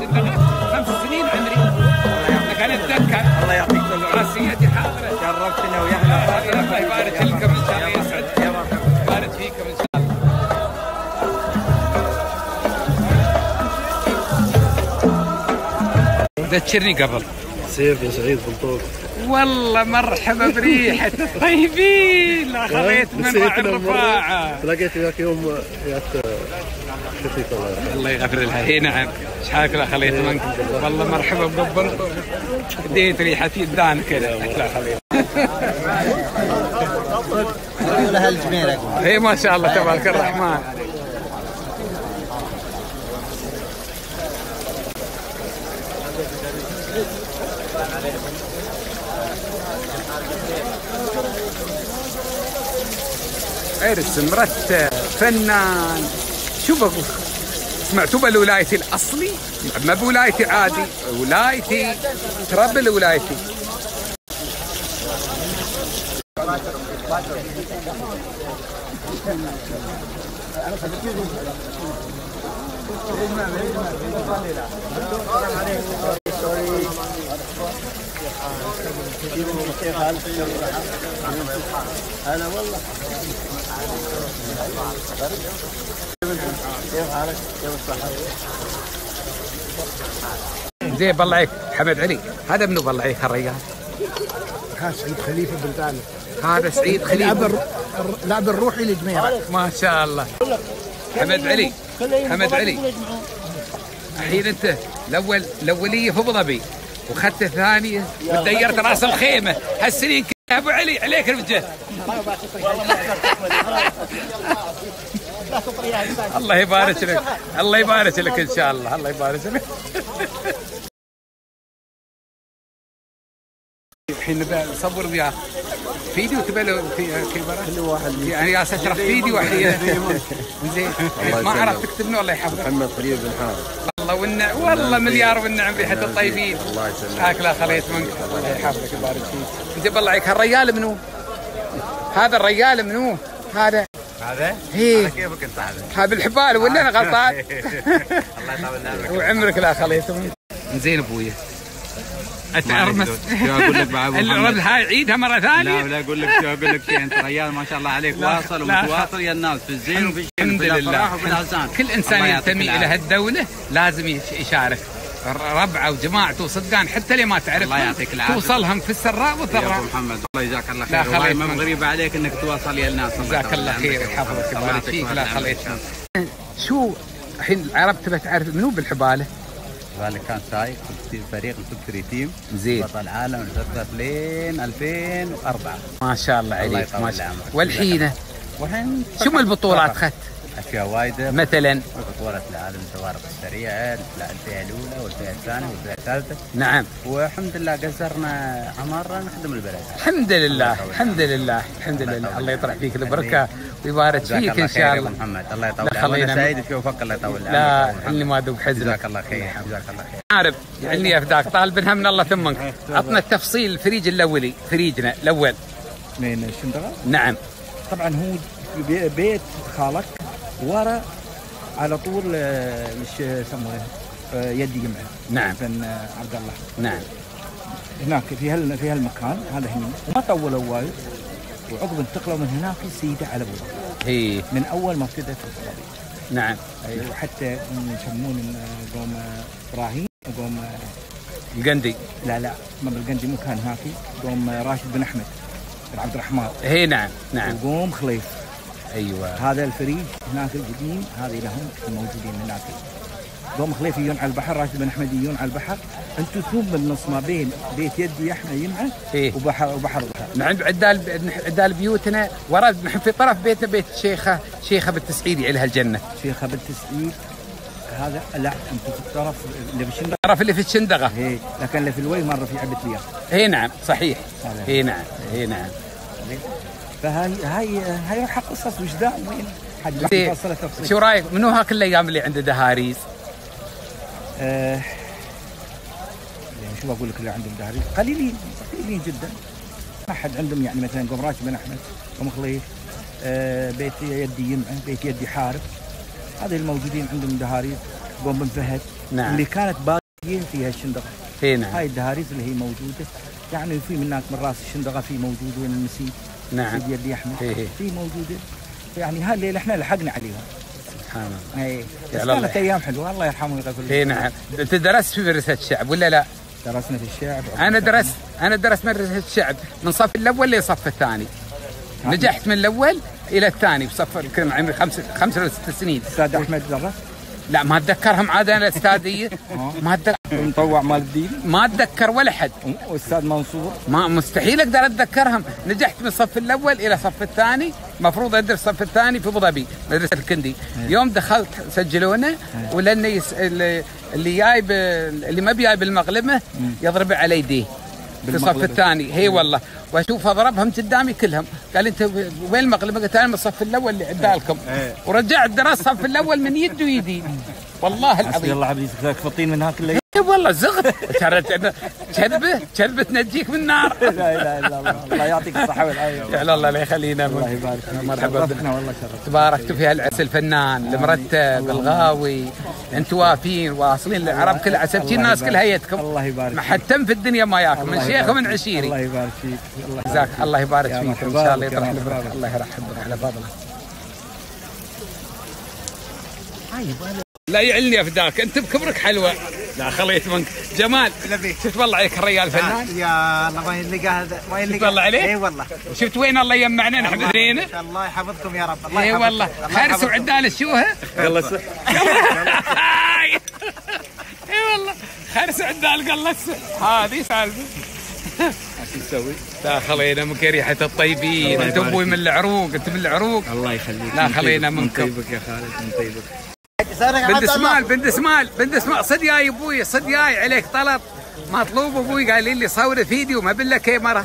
ذكرني قبل. سيف يا سعيد بلطوط والله مرحبا بريحة. الطيبين لا خليت من راعي الرفاعة. لقيت ذاك يوم جات شفيق الله. يغفر لها. اي نعم. إيش حالك؟ لا خليت منك. والله مرحبا ببلطو اديت ريحة يدان كذا لا خليت. لها اي ما شاء الله تبارك الرحمن. عرس مرتب فنان. شو بقول سمعتوا بالولايتي الأصلي. ما بولايتي عادي ولايتي تربل ولايتي هلا والله. كيف حالك؟ كيف الصحة؟ زين بالله عليك حمد علي. هذا منو بالله عليك الرجال هذا سعيد خليفة بن تالي هذا سعيد الر- الأب الروحي لجميع ما شاء الله. حمد علي. حمد علي. الحين انت الأول الأولية في أبو ظبي واخذت الثانية وديرت رأس الخيمة. هالسنين كلها أبو علي عليك الوجه الله يبارك لك. الله يبارك لك إن شاء الله. الله يبارك لك. الحين نبي نصور وياه فيديو له في كاميرا؟ كل واحد يعني يا اشرف فيديو الحين زين. ما عرفت تكتب منه الله يحفظك. محمد خليل بن حارث. والله والنعم والله مليار والنعم ريحه الطيبين. الله يسلمك. هاك لا خليت منك. الله يحفظك ويبارك فيك. انت بالله عليك هالرجال منو؟ هذا الرجال منو؟ هذا هذا؟ هي على كيفك أنت هذا؟ هذا الحبال ولا أنا غلطان؟ الله يطول عمرك وعمرك لا خليته زين ابويا اتعرمس شو أقول لك محمد؟ هاي عيدها مرة لا ثانية ولا أقول لك شو أقول لك شيء أنت ريال ما شاء الله عليك لا، واصل لا. ومتواصل يا الناس في الزين وفي الشين الحمد وفي الأفراح لله وفي الهزان كل إنسان ينتمي إلى. هالدولة لازم يش- يشارك ربعة وجماعته صدقان حتى اللي ما تعرف الله يعطيك العافية. توصلهم في السراء يا أبو والضراء محمد الله يجزاك الله خير. والله ما من- غريب عليك إنك تواصل يا الناس. جزاك الله. خير يحفظك الله ويبارك يعطيك فيك. لا العافية. خليت شو الحين العرب تبى تعرف منو بالحبالة؟ ذلك كان سايق في فريق الفكتوري تيم زين. بطل العالم الفترة لين 2004 ما شاء الله الله عليك ما شاء عمرك. والحين؟ والحين شو من البطولات اخذت؟ أشياء وايدة. مثلا؟ بطولة العالم السوارق السريعة لا الفئة الأولى والفئة الثانية والفئة الثالثة. نعم. والحمد لله قصرنا عمارة نخدم البلد. الحمد لله الحمد لله الحمد لله. الله يطرح. فيك البركة ويبارك فيك الله ان شاء الله. محمد. الله يطول عمرك سعيد أشوفك الله يطول عمرك لا. اني ما ادوق حزنك. جزاك الله خير جزاك الله خير. عارف يعني افداك طالبنها من الله ثمنك عطنا التفصيل الفريج الأولي فريجنا الأول. من الشندقة نعم. طبعا هو بي- بيت خالك. ورا على طول آه، إيش يسمونه آه، يدي جمعة. نعم. بن آه، عبد الله. نعم. هناك في هال في هالمكان هذا هنا. وما طولوا وايد. وعقب انتقلوا من هناك سيدة على ابو ظبي من أول ما ابتدت نعم. وحتى يسمون قوم إبراهيم قوم القندي. لا لا ما بالقندي مو كان هناك قوم راشد بن أحمد بن عبد الرحمن. هي نعم نعم. وقوم خليف أيوه. هذا الفريج هناك القديم هذه لهم الموجودين هناك. قوم خليفي يجون على البحر راشد بن احمد يجون على البحر. أنتم ثوم بالنص ما بين بيت يدي إحنا يمعة إيه. وبحر وبحر نعم عدال عدال بيوتنا ورا نحن في طرف بيتنا بيت شيخة شيخة بالتسعيدي عليها الجنة. شيخ ابو التسعيد هذا لا أنتم في الطرف اللي بالشندق الطرف اللي في الشندقة. هي لكن اللي في الوي مرة في عبد بيار هي نعم صحيح. هي نعم هي نعم. فهاي هاي هاي حق قصص وجدان. وين حد شو رأيك؟ منو هاك الأيام اللي عنده دهاريز آه يعني شو بقول لك اللي عندهم دهري قليلين قليلين جدا. ما حد عندهم يعني مثلا قوم راشد بن أحمد قوم خليف آه بيت يدي يمعة بيت يدي حارب. هذه الموجودين عندهم دهاريز قوم بن فهد نعم. اللي كانت باقيه فيها الشندقة. هي نعم. هاي الدهاريز اللي هي موجودة. يعني في من هناك من رأس الشندقة في موجود وين المسيد نعم. يدي احمد إيه. في موجودة. يعني هالليله إحنا لحقنا عليهم سبحان الله. اي كانت. أيام حلوة. الله يرحمه ويغفر له. هي نعم. أنت درست في مدرسة الشعب ولا لا؟ درسنا في الشعب. أنا درست أنا درست مدرسة الشعب من صف الأول للصف الثاني. نجحت من الأول إلى الثاني بصف كان عمري؟ خمس خمس ولا ست سنين. أستاذ أحمد درس لا ما أتذكرهم عاد أنا الاستاذيه ما اتذكر مطوع مال الدين ما أتذكر ولا حد. وأستاذ منصور. ما مستحيل أقدر أتذكرهم. نجحت من الصف الأول إلى الصف الثاني. المفروض أدرس الصف الثاني في أبو ظبي مدرسة الكندي. يوم دخلت سجلونا ولأني يس... اللي جايب اللي ما بجايب المقلمه يضرب على يديه في الصف. الثاني. هي والله. وأشوف اضربهم قدامي كلهم. قال أنت وين المقلمه؟ قلت أنا من الصف الأول اللي عدالكم. ورجعت درست الصف الأول من يد ويدي. والله العظيم. الله عبديك فطين من هاك الليل إيه والله زغط كانت كذبه كذبه تنجيك من النار. لا إله إلا الله. الله يعطيك الصحة والعافية. يا الله لا يخلينا. الله. يبارك فيك. مرحبا شرفتنا والله شرفت تباركت في هالعرس الفنان المرتب الغاوي. أنتم وافين واصلين للعرب كلها عسبتي الناس كلها هيتكم الله يبارك ما فيك. حد تم في الدنيا ما ياكم من شيخ ومن. عشيري الله يبارك فيك الله جزاك الله يبارك فيك إن شاء الله يطرح. بك. الله يرحب بك على فضله لا يعلني أفداك أنت بكبرك حلوة لا خليت منك. جمال شفت والله عليك الرجال فنان؟ يا الله هذا ما يلقى شفت والله عليك؟ اي والله. شفت وين الله يجمعنا نحن الله يحفظكم يا رب. الله اي يحفظكم. والله. الله خرس. وعدال الشوهه يلا صح اي والله. خرس وعدال قلص هذه سالفه شو تسوي؟ لا خلينا من ريحه الطيبين. أنت أبوي من العروق أنت من العروق. الله يخليك. لا خلينا طيبك- من. طيبك يا خالد من طيبك. بنت اسمال بنت اسمال بنت اسمال صد ياي أبوي صد ياي عليك طلب. مطلوب أبوي قال لي صور فيديو ما بالله كاميرا.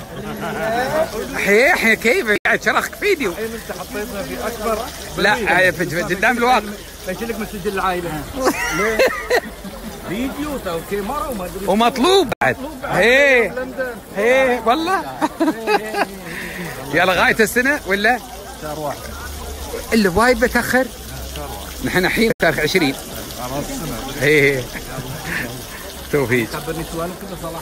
حي حي كيف؟ شرخك فيديو. انت حطيتنا في أكبر لا في- قدام الواقع. بشيلك من سجل العائلة؟ فيديو تو كاميرا وما أدري. ومطلوب بعد. هي. هي. والله. يلا غاية السنة ولا؟ شهر واحد. اللي وايد بتأخر. نحن الحين تاريخ 20 هي توفيق. خبرني سؤال كذا صلاح.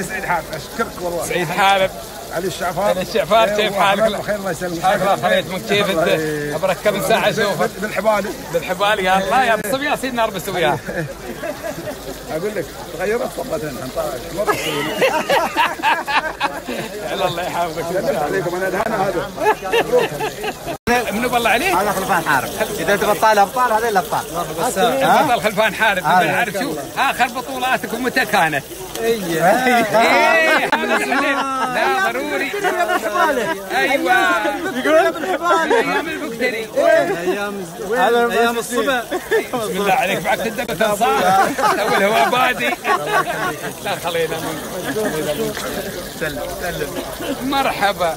سعيد حامد أشكرك والله. سعيد حالب علي الشعفان علي الشعفان، كيف حالك؟ بخير الله يسلمك. حالك الله خليت من كيف أنت؟ عبرك كم ساعة أشوفك؟ بالحبالي. بالحبال يا الله يا الصبيان سيدنا اربس وياه. أقول لك تغيرت صبتين مرة يلا الله يحفظك. عليكم أنا دهنا هذا. منو بالله عليك؟ هذا خلفان حارب. إذا تبغى طالع ابطال هذول الابطال بطل خلفان حارب عارف شو؟ آخر بطولاتكم متى كانت؟ هذا سهل. لا ضروري. أيوه. يقول أيام البكتري هذا أيام الصبح. بسم الله عليك بعد تدب تنصار تو الهواء بادي لا خلينا منكم سلم سلم. مرحبا.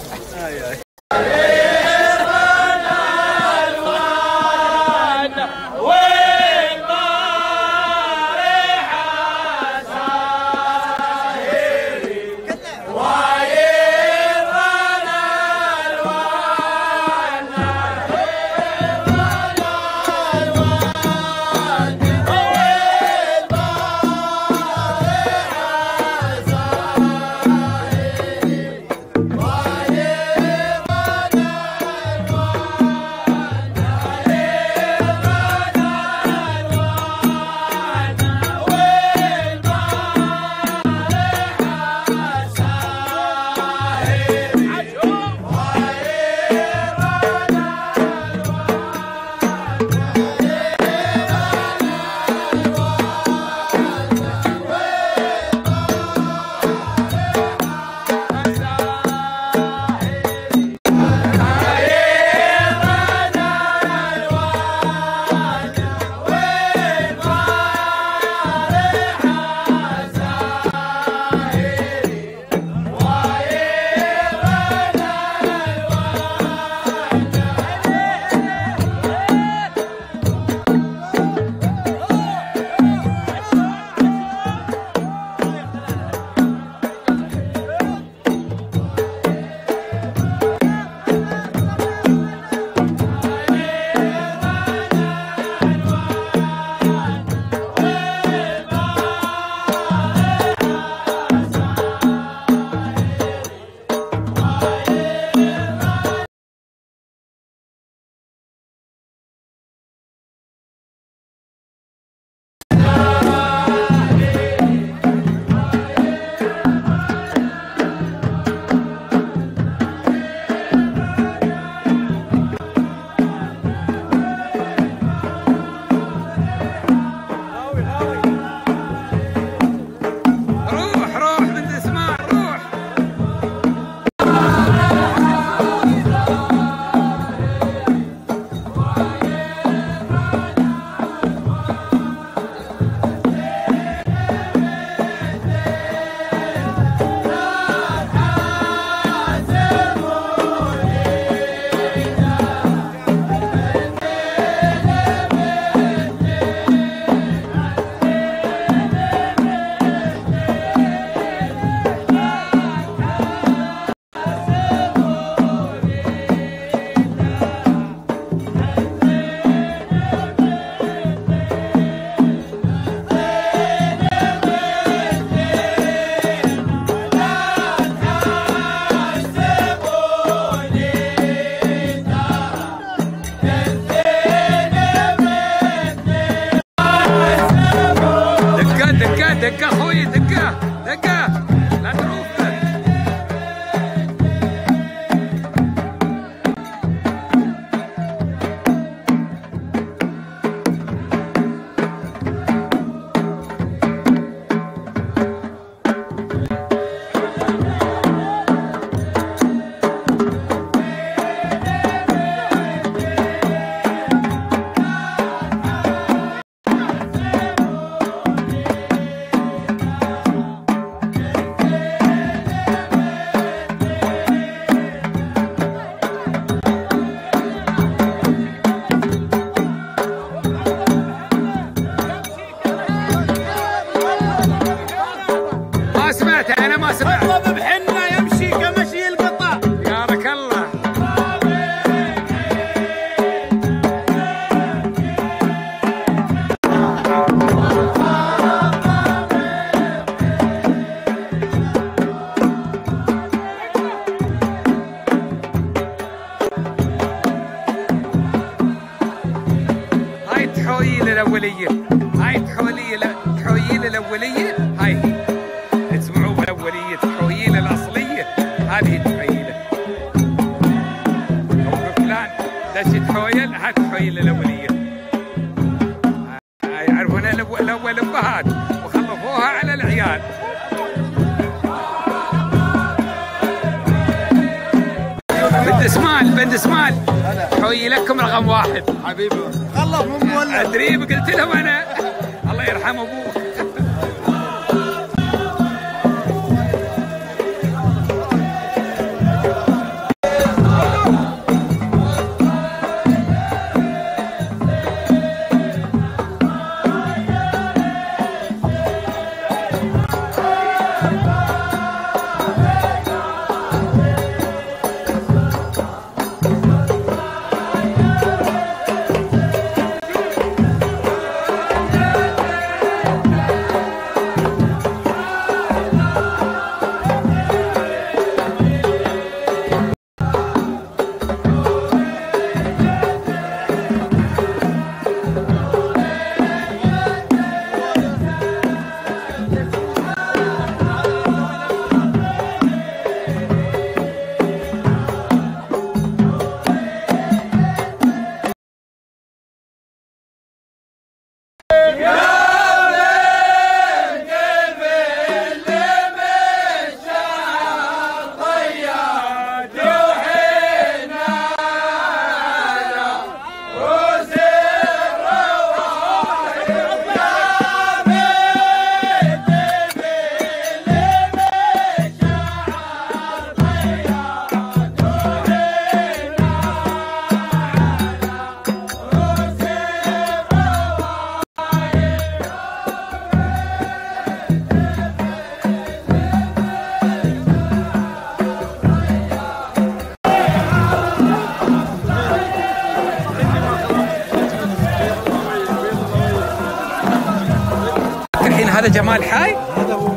جمال حاي. هذا هو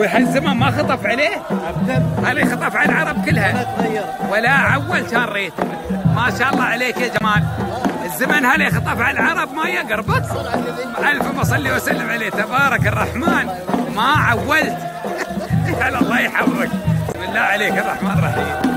وهالزمن ما خطف عليه. هذا يخطف على العرب كلها. ولا عول كان ريت. ما شاء الله عليك يا جمال. الزمن هذا يخطف على العرب ما يقربط ألف صلي وسلم عليه. تبارك الرحمن. ما عولت. هلا الله يحفظك. بسم الله عليك الرحمن الرحيم.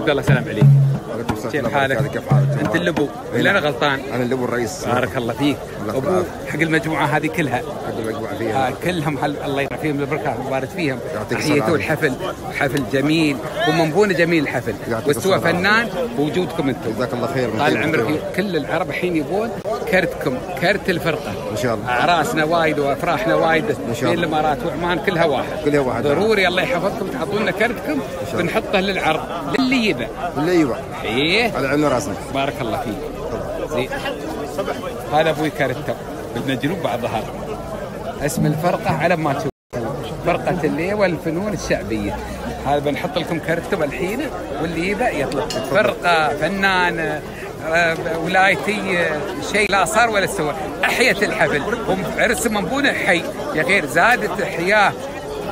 كيف الله. حالك؟ وبركاته. كيف حالك؟ أنت اللبو ولا أنا غلطان؟ أنا اللي أبو الرئيس. بارك الله فيك. أبو. حق المجموعة هذه كلها. حق المجموعة فيها آه كلهم حل... الله يرفع فيهم البركة ويبارك فيهم. الصحة. الحفل حفل جميل. ومنبونه جميل الحفل. واستوى. فنان بوجودكم أنتم. جزاك الله خير. طال عمرك كل العرب الحين يبون. كرتكم كرت الفرقة. ان شاء الله. اعراسنا وايد وأفراحنا وايد. إن شاء الله. الامارات وعمان كلها واحد. كلها واحد. ضروري الله يحفظكم تحطون لنا كرتكم. بنحطه للعرض. للي يبى. اللي أيوه إيه. على عيننا راسنا بارك الله فيك. زين. هذا أبوي كرتب بدنا جنوب بعد ظهر. اسم الفرقة على ما تشوف. فرقة الليوه الفنون الشعبية. هذا بنحط لكم كرتب الحين واللي يبى يطلب. فرقة فنان ولايتي آه، شيء لا صار ولا سوى احيت الحفل هم عرس منبونه حي. يا غير زادت احياه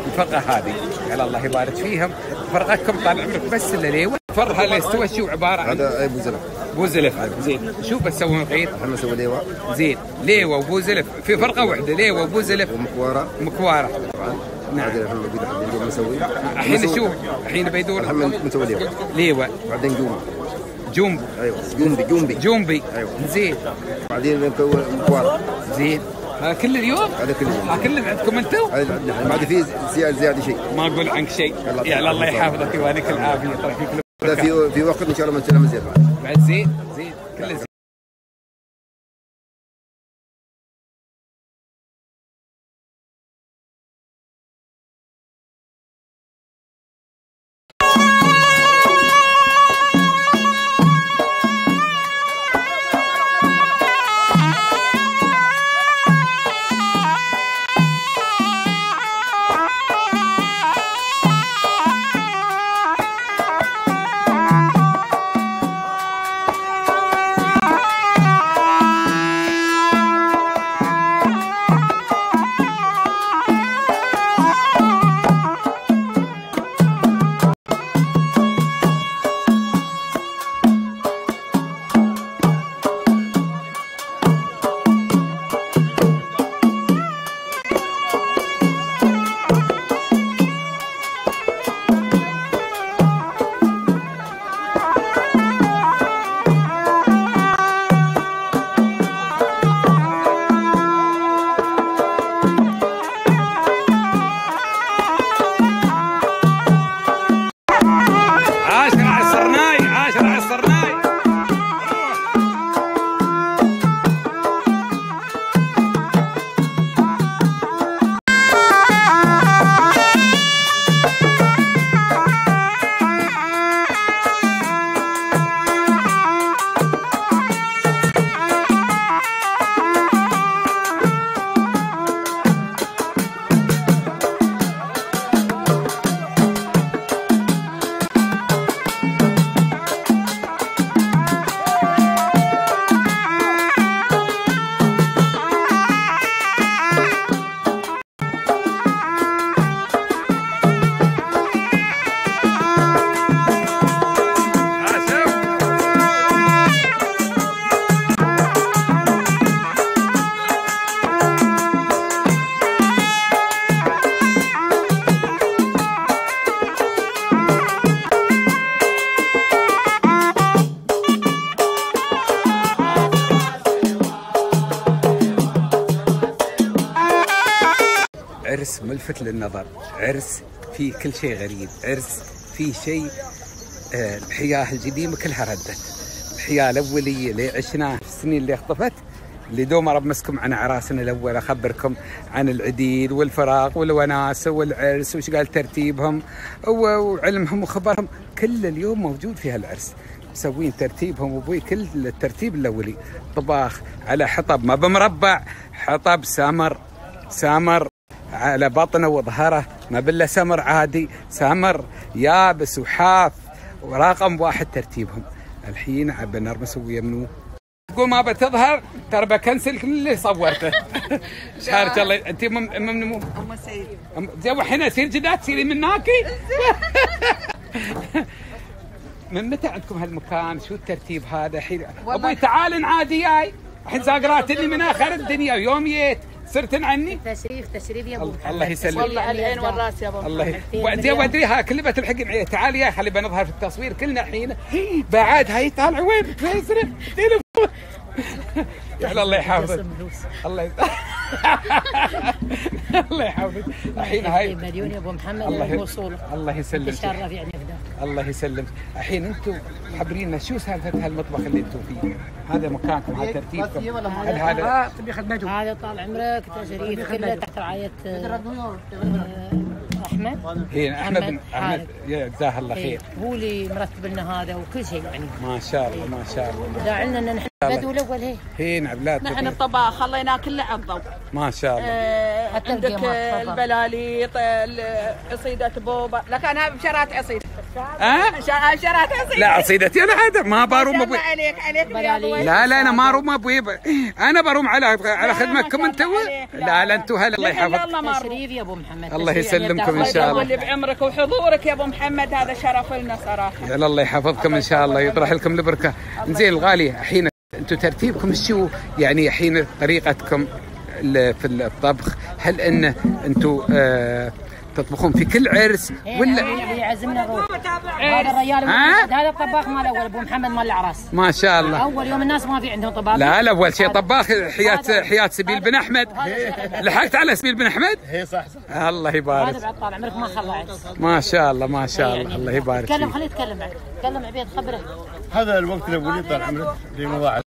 الفرقة هذه. على الله يبارك فيهم. فرقتكم طال عمرك بس الليوه الفرقه اللي استوى. شو عبارة عن؟ هذا أبو زلف. بوزلف زين شو بتسوون غير؟ إحنا نسوي ليوه زين. ليوه وبوزلف في فرقة واحدة ليوه وبوزلف ومكوارة. ومكواره طبعا. نعم. بعدين الحين نسوي الحين نسوي- شو الحين بيدور الحين بنسوي ليوه ليوه بعدين جومبي جومب أيوه جومبي جومبي جومبي أيوة. زين. بعدين نسوي مكواره زين. هذا كل اليوم؟ هذا كل يوم. هذا كله عندكم أنتم هذا عندنا. ما عاد في زياده زيادة شيء. ما أقول عنك شيء. الله يا الله يحفظك. ويعطيك العافية. البركه في في وقت إن شاء الله بنسلم زين بعد. بعد زين زين. كله زين. للنظر. عرس فيه كل شيء غريب. عرس فيه شيء آه، الحياة القديمة كلها ردت. الحياة الأولية اللي عشناها في السنين اللي اختفت اللي دوم رب مسكم عن اعراسنا الأول. أخبركم عن العديد والفراق والوناسه والعرس وش قال ترتيبهم وعلمهم وخبرهم. كل اليوم موجود في هالعرس. مسوين ترتيبهم. أبوي كل الترتيب الأولي. طباخ على حطب ما بمربع حطب سمر سمر على بطنه وظهره. ما بالله سمر عادي. سمر يابس وحاف. ورقم واحد ترتيبهم. الحين عب نرمس ويا منو؟ تقول ما بتظهر؟ ترى بكنسل كل اللي صورته. شهرك الله. أنت ام ام نمو أم أم- زين وحين اصير جدات تصيري من ناكي من متى عندكم هالمكان؟ شو الترتيب هذا؟ الحين أبوي تعال عادي جاي. الحين زاقرات لي من آخر الدنيا يوم جيت صرتن عني تشريف تشريف يا أبو الله- محمد. الله يسلمك. والله العين والرأس يا أبو الله محمد. ودي وديها كلمة تلحقين معي تعالي يا خلي بنظهر في التصوير كلنا الحين. بعد هاي طالع وين؟ فيصل تليفون الله يحافظك. الله ي- الله يحافظك. الحين هاي. مليون يا أبو محمد الله ي- وصولك الله يسلمك. تشرف يعني. الله يسلمك الحين أنتم خبرينا شو سالفة هالمطبخ اللي أنتم فيه؟ هذا مكانكم هذا ترتيبكم. هل هذا هذا طال عمرك تشريف كله تحت رعاية آه، أحمد. هي أحمد بن أحمد احمد يا جزاه الله إيه، خير. هو اللي مرتب لنا هذا وكل شيء يعني. ما شاء الله ما شاء الله. داعي لنا إن نحن بدو الأول هي هي نعم لا نحن. الطباخ خليناه كله على الضوء ما شاء الله. آه، عندك آه،. البلاليط ال- عصيدة بوبا. لك أنا بشرات عصيدة. ها؟ ش- شرات عصيدة. لا عصيدتي أنا هذا ما بروم أبوي. عليك عليك. لا لا أنا ما اروم أبوي. أنا بروم على على خدمتكم أنتم لا لا أنتم هلا الله يحفظك. الله ما تشريف يا أبو محمد الله تشريف. يسلمكم. بتاخذ شاء الله. بعمرك وحضورك يا أبو محمد هذا شرف لنا صراحة. يلا الله يحفظكم إن شاء الله يطرح لكم البركة. زين الغالي الحين أنتم ترتيبكم شو؟ يعني الحين طريقتكم في الطبخ هل إن أنتم آه تطبخون في كل عرس إيه، ولا اللي يعزمنا روح. هذا الرجال هذا الطباخ مال أول أبو محمد مال العراس ما شاء الله. أول يوم الناس ما في عندهم طباخ. لا لا أول شيء طباخ حياه حياة سبيل بن أحمد. لحقت على سبيل بن أحمد؟ هي صح صح. الله هذا يبارك بعد طال عمرك ما خلى عرس. ما شاء الله ما شاء الله الله يبارك تكلم خليه يتكلم معك. تكلم عبيد خبره. هذا الوقت الاولي طال عمرك في مضاعف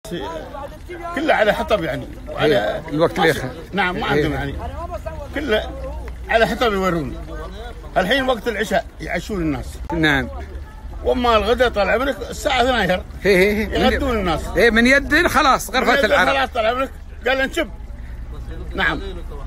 كله على حطب يعني. وعلى الوقت اللي يخ- نعم ما عندهم يعني. كله على حطب يورون الحين وقت العشاء يعشون الناس. نعم. وأما الغداء طال عمرك الساعة 12 هي هي هي. يغدون الناس. إيه من يد خلاص غرفة العرب. خلاص طال عمرك. قال نشب نعم.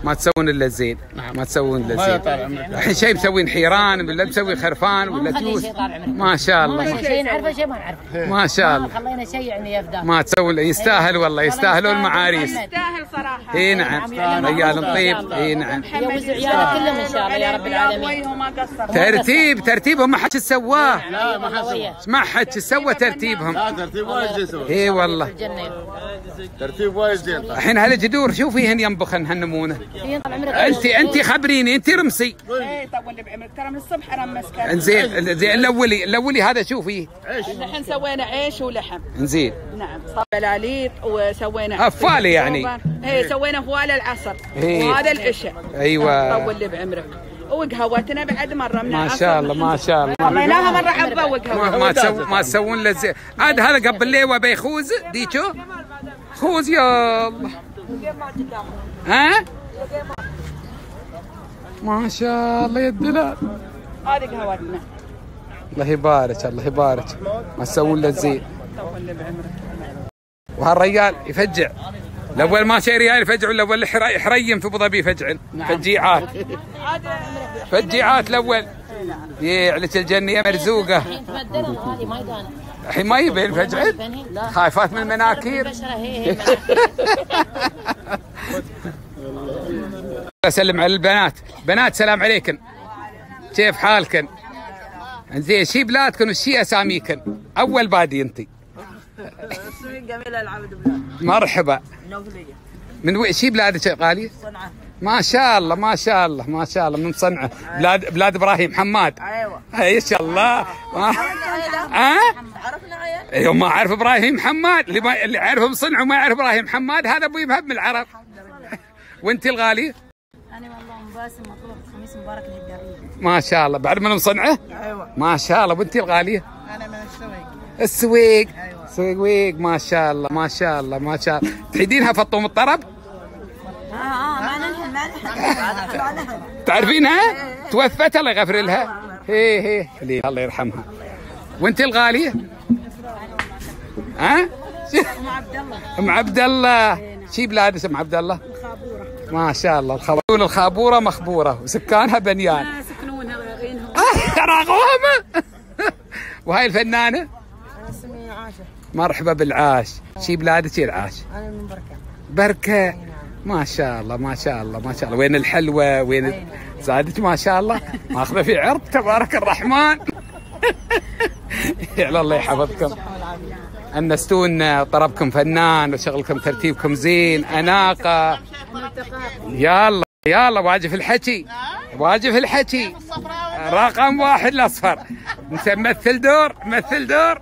ما تسوون إلا الزين نعم. ما تسوون إلا الزين الحين شيء مسوين حيران ولا مسوي خرفان ولا ما عمرك ما شاء ما الله شيء نعرفه شيء ما نعرفه. ما شاء الله. ما خلينا شيء يعني يفداك ما تسوون. يستاهل والله يستاهلوا المعاريس. يستاهل صراحة. إي نعم. رجال طيب. إي نعم. يوز عيالك كلهم إن شاء الله يا رب العالمين. ما ترتيب ترتيبهم ما حد سواه. لا ما حد ما حد سوى ترتيبهم. لا ترتيب وايد جسم إي والله. ترتيب وايد زين. الحين هالجدور شو فيهن ينبخن هالنمونة؟ انت انت خبريني انت رمسي. إيه طول اللي بعمرك ترى من الصبح أنا مسكت انزين زين الاولي الاولي هذا شو فيه نحن سوينا عيش ولحم. انزين. نعم صار بلاليط وسوينا أفالة يعني. إيه سوينا فوال العصر. وهذا العشاء. أيوه. طول اللي بعمرك. وقهوتنا بعد مرة من ما شاء الله ما شاء الله. خليناها مرة عبا ما, وقهوه ما تسوون ما تسوون له زين عاد هذا قبل ليوه بيخوز ديشو خوز يا الله. ها؟ ما شاء الله يا الدلال. هذه قهوتنا. الله يبارك الله يبارك. ما تسوون له زين. وهالرجال يفجع. الأول ما شي ريال يفجعوا الأول حري- حريم في أبو ظبي يفجعن فجيعات فجيعات الأول. يعلك الجنة يا مرزوقة. الحين ما يبين لا. خايفات من المناكير. اسلم على البنات. بنات سلام عليكم كيف حالكن؟ زين شي بلادكن وشي أساميكن. أول بادي انتي اسمي جميله العبد بلاد مرحبا. نوفلية. من وين شي بلادك يا غالي؟ صنعاء. ما شاء الله ما شاء الله ما شاء الله من صنعاء. بلاد بلاد إبراهيم حماد. أيوه. إي شاء الله. ما ها؟ عرفنا عيال أيوه ما أعرف إبراهيم حماد. اللي ما اللي يعرفه بصنعاء وما يعرف إبراهيم حماد. هذا أبوي مهب من العرب. وانت الغالي؟ أنا والله ام باسم مطلوب خميس مبارك الهداريه ما شاء الله. بعد من مصنعه أيوه. ما شاء الله. وانت الغاليه أنا من السويق. السويق. سويق. ما شاء الله. ما شاء الله. ما شاء الله. تحيدينها فطوم الطرب؟ آه آه ما ننحن ما ننحن تعرفينها؟ توفت الله يغفر لها. هي هي. الله يرحمها. وانت الغاليه ها؟ أم عبد الله. أم عبد الله. شي بلادك ام عبد الله؟ الخابوره ما شاء الله الخابوره الخابورة مخبورة وسكانها بنيان. يسكنونها ويغينهم راغوهم وهاي الفنانة؟ أنا اسمي عاشر مرحبا بالعاش. شي بلادك العاش؟ أنا من بركة. بركة. ما شاء الله ما شاء الله ما شاء الله. وين الحلوة؟ وين زادت ما شاء الله. ماخذة في عرض تبارك الرحمن. يا الله يحفظكم. أنستونا طربكم فنان وشغلكم ترتيبكم زين أناقة. يلا يلا واجف الحكي واجف الحكي. رقم واحد الأصفر. انت ممثل دور ممثل دور.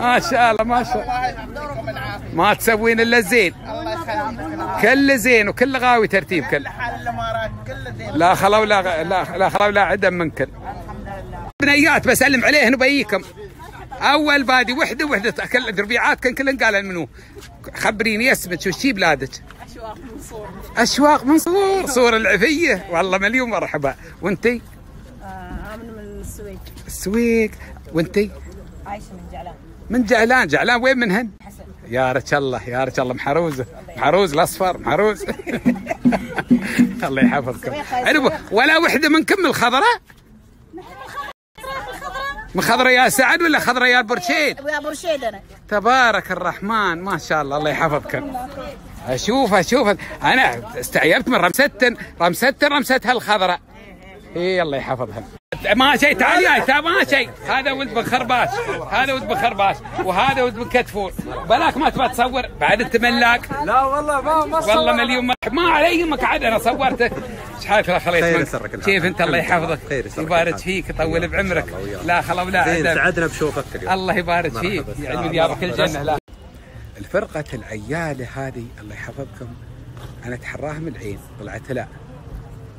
ما شاء الله ما شاء الله. ما تسوين إلا زين. كل زين وكل غاوي ترتيب كل. لا خلا ولا لا لا خلا ولا عدم من كل. بنيات بسلم عليهن وبيكم أول بادي وحدة وحدة كل ربيعات كان كلن قال منو؟ خبريني اسمك وش شي بلادك؟ أشواق من صور. أشواق من صور. العفية. والله مليون مرحبا. وانتي امن من السويد. السويق وانتي عايشة من جعلان. من جعلان. جعلان وين منهن؟ يا رك الله يا رك الله محروزه محروز الأصفر محروز. الله يحفظكم. ولا وحدة منكم من الخضراء من خضراء يا سعد ولا خضراء يا برشيد؟ ويا برشيد أنا. تبارك الرحمن ما شاء الله الله يحفظكم أشوف أشوف. أنا استعجبت من رمستن رمستن رمستها الخضراء اي الله يحفظها. ما شيء تعال ياي تعال ما شيء. هذا ولد بن خرباش هذا ولد بن خرباش وهذا ولد بن كتفور بلاك ما تبغى تصور بعد انت ملاك لا والله ما ما والله مليون مرحبا ما علي يمك عاد أنا صورتك. إيش حالك لا خير خليت يسرك الحال. كيف أنت؟ الله. يحفظك. خير يسرك يبارك. فيك يطول بعمرك. لا خلا ولا زين عدم. سعدنا بشوفك اليوم. الله يبارك فيك يا ديارك. الجنة. لا. الفرقة العيالة هذه الله يحفظكم. أنا أتحراها من العين طلعت لا.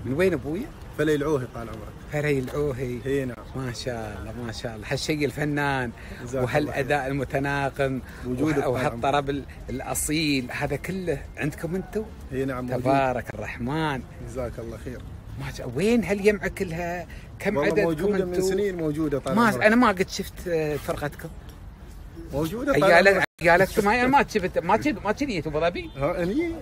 من وين أبوي؟ فلي العوهي طال عمرك فري العوهي إي نعم ما شاء الله ما شاء الله هالشيء الفنان جزاك وهالأداء المتناغم وجودك وهالطرب ال- الأصيل هذا كله عندكم أنتم؟ إي نعم موجود. تبارك الرحمن جزاك الله خير ما شاء وين هاليمعة كلها؟ كم والله عددكم موجودة من؟ سنين موجودة طال ما عمرك. أنا ما قد شفت آه، فرقتكم موجودة طال عمرك. ما أنا ما شفت ما شفت ما شفت ابو ظبي ها اني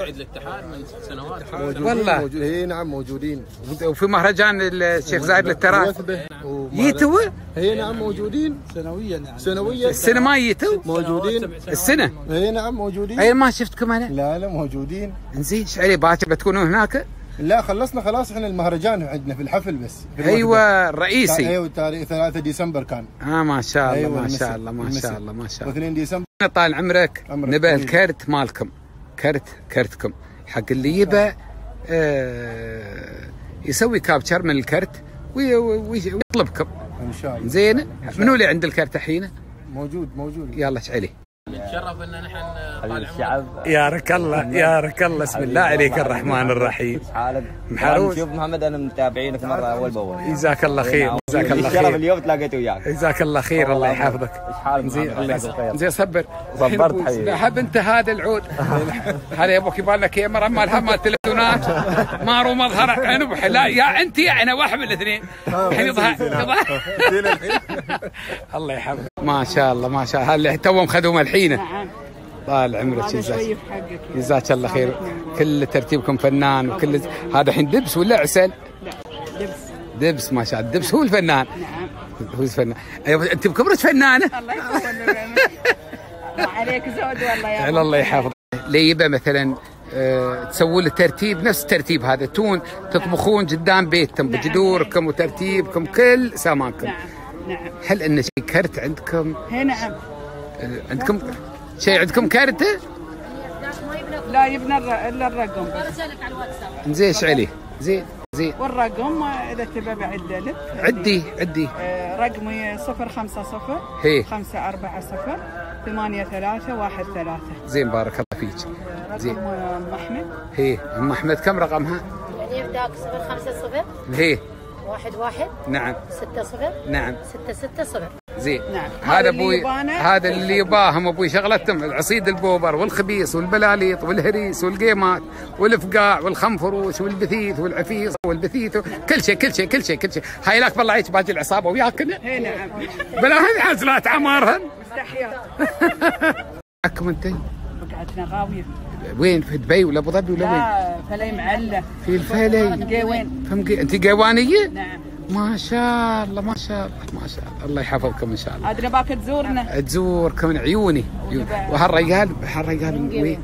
عيد الاتحاد من سنوات. والله. موجود اي نعم موجودين. وفي مهرجان الشيخ زايد للتراث. الوثبة وما- يتوا اي نعم موجودين. سنويا يعني. سنويا. السنة ما يتوا موجودين السنة؟ اي نعم موجودين. أي ما شفتكم أنا؟ لا لا موجودين. إنزين إيش علي باكر بتكونوا هناك؟ لا خلصنا خلاص إحنا المهرجان عندنا في الحفل بس. في. أيوه الرئيسي. أيوه تاريخ 3 ديسمبر كان. آه ما شاء الله أيوة، ما. شاء الله ما. شاء الله ما شاء الله. و2 ديسمبر. أنا طال عمرك نبى. الكرت مالكم. كرت كرتكم. حق اللي يبى آه يسوي كابتشر من الكرت وي- وي- ويطلبكم. إن شاء الله. زين؟ منو اللي عند الكرت الحين؟ موجود موجود. يلا شعلي نتشرف إن نحن حبيب الشعب. يا رك الله يا رك الله. بسم الله عليك الرحمن الرحيم. حالك. محروس. شوف محمد أنا متابعينك مرة أول بأول. جزاك الله خير جزاك الله الشرف خير. اليوم تلاقيت وياك. جزاك الله خير الله يحفظك. إيش حالك زين؟ الله. زين صبر. صبرت حبيبي. لحب أنت هذا العود. هذا يا أبوك يبغى لك كاميرا؟ مالها مال تلفزيونات مارو مظهر عنب لا يا أنت يا أنا واحد من الاثنين. الحين يظهر. يظهر. الله يحفظك. ما شاء الله ما شاء الله. هل توهم خذوهم الحين؟ طال عمرك جزاك جزاك الله خير. كل ترتيبكم فنان وكل هذا الحين دبس ولا عسل؟ دبس. ما شاء الله. دبس هو الفنان. هو الفنان. أيوة أنت بكبرك فنانة؟ الله يكون عليك زود والله يا الله يحفظك. يبقى مثلا آه، تسووا له ترتيب نفس الترتيب هذا. تون تطبخون قدام بيتكم بجذوركم وترتيبكم كل سامانكم. نعم نعم. هل إن شيء كرت عندكم؟ نعم. عندكم؟ شيء عندكم كرت لا يبنى الر- إلا الرقم بس. زين إيش عليه؟ زين زين. والرقم إذا تبى بعد لك. عدي عدي. آه، رقمي 050 هي. 540 8 3 1 3 زين بارك الله فيك. زين. رقم أم أحمد. هي. أم أحمد كم رقمها؟ يعني يبداك صفر خمسة صفر. هي. واحد واحد. نعم. ستة صفر. نعم. ستة ستة صفر. زين. نعم. هذا أبوي. هذا اللي يباهم أبوي شغلتهم. العصيد البوبر والخبيص والبلاليط والهريس والقيمات والفقاع والخنفروش والبثيث والعفيص والبثيث كل شيء كل شيء كل شيء كل شيء. هاي لك بالله عيش باجي العصابة وياكنا هي نعم. بلا هذه حزلات عمارهن. مستحيات معكم أنت؟ بقعتنا غاوية. وين؟ في دبي ولا أبو ظبي ولا وين؟ لا فلي معله في الفلي. فم أنت قيوانية؟ نعم. ما شاء الله ما شاء الله ما شاء الله. الله يحفظكم إن شاء الله. عاد نباك تزورنا. تزوركم من عيوني. عيوني. وهالرجال هالرجال؟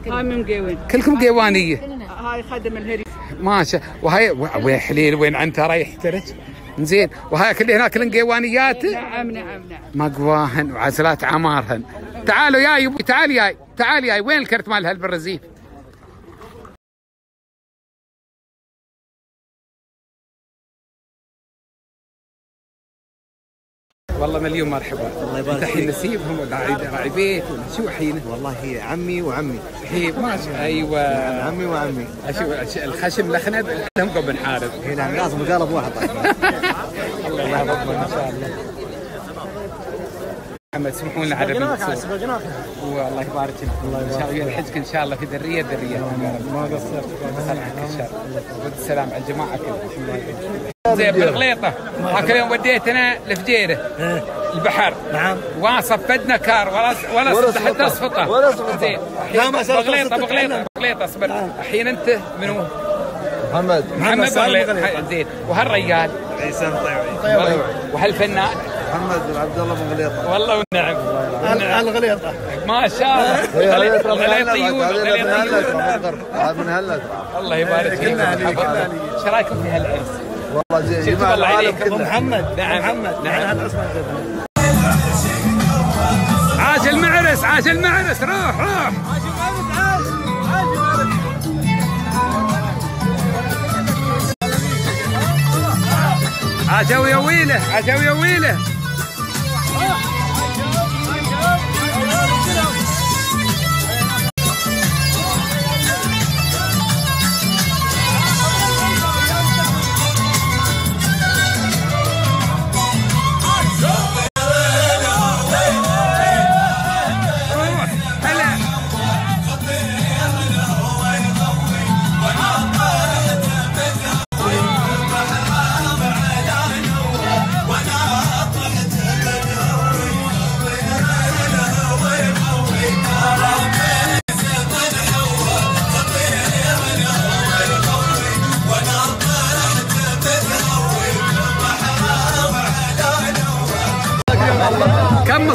هاي من مقيوين كلكم قيوانيه هاي خدم الهري. ما شاء وهاي وين حليل وين أنت رايح ترج؟ زين. وهاي كل هناك كلن قيوانيات نعم نعم نعم. مقواهن وعزلات عمارهن. تعالوا ياي يبوي تعال ياي تعال ياي. وين الكرت مال هالبرزيف والله مليون مرحبا. الله يبارك فيك. نسيبهم راعي بيت ولا شو حين؟ والله هي عمي وعمي. هي ما شاء أيوه عمي وعمي. أشوف الخشم لخنب لهم قبل نحارب هي نعم لازم قالب واحد. الله يحفظكم إن شاء الله. محمد سمحوا لنا على المقصود والله يبارك فيك. الله إن شاء الله يلحقك إن شاء الله في ذرية ذرية. ما قصرت. إن شاء الله. والسلام على الجماعة كلها. زين بالغليطه هاك اليوم وديتنا لفجيرة. البحر. نعم. وصفدنا كار. ولا ولا حتى صفطة. صفطه ولا صفطة. زين. لا، ما بغليطة بغليطة عنها. بغليطة اصبر الحين أنت منو؟ محمد. محمد بغليطة. زين. وهالرجال عيسى والله. وهالفنان؟ محمد بن عبد الله بن غليطه والله ونعم. ونعم. الغليطه ما شاء الله. هلترا من هلترا الله يبارك فيك. إيش رأيكم في هالعرس؟ والله زين والله العالم عليك. كله محمد نعم. محمد نعم. عاش المعرس عاش المعرس. روح روح عاشوا يا ويله عاشوا يا ويله هلا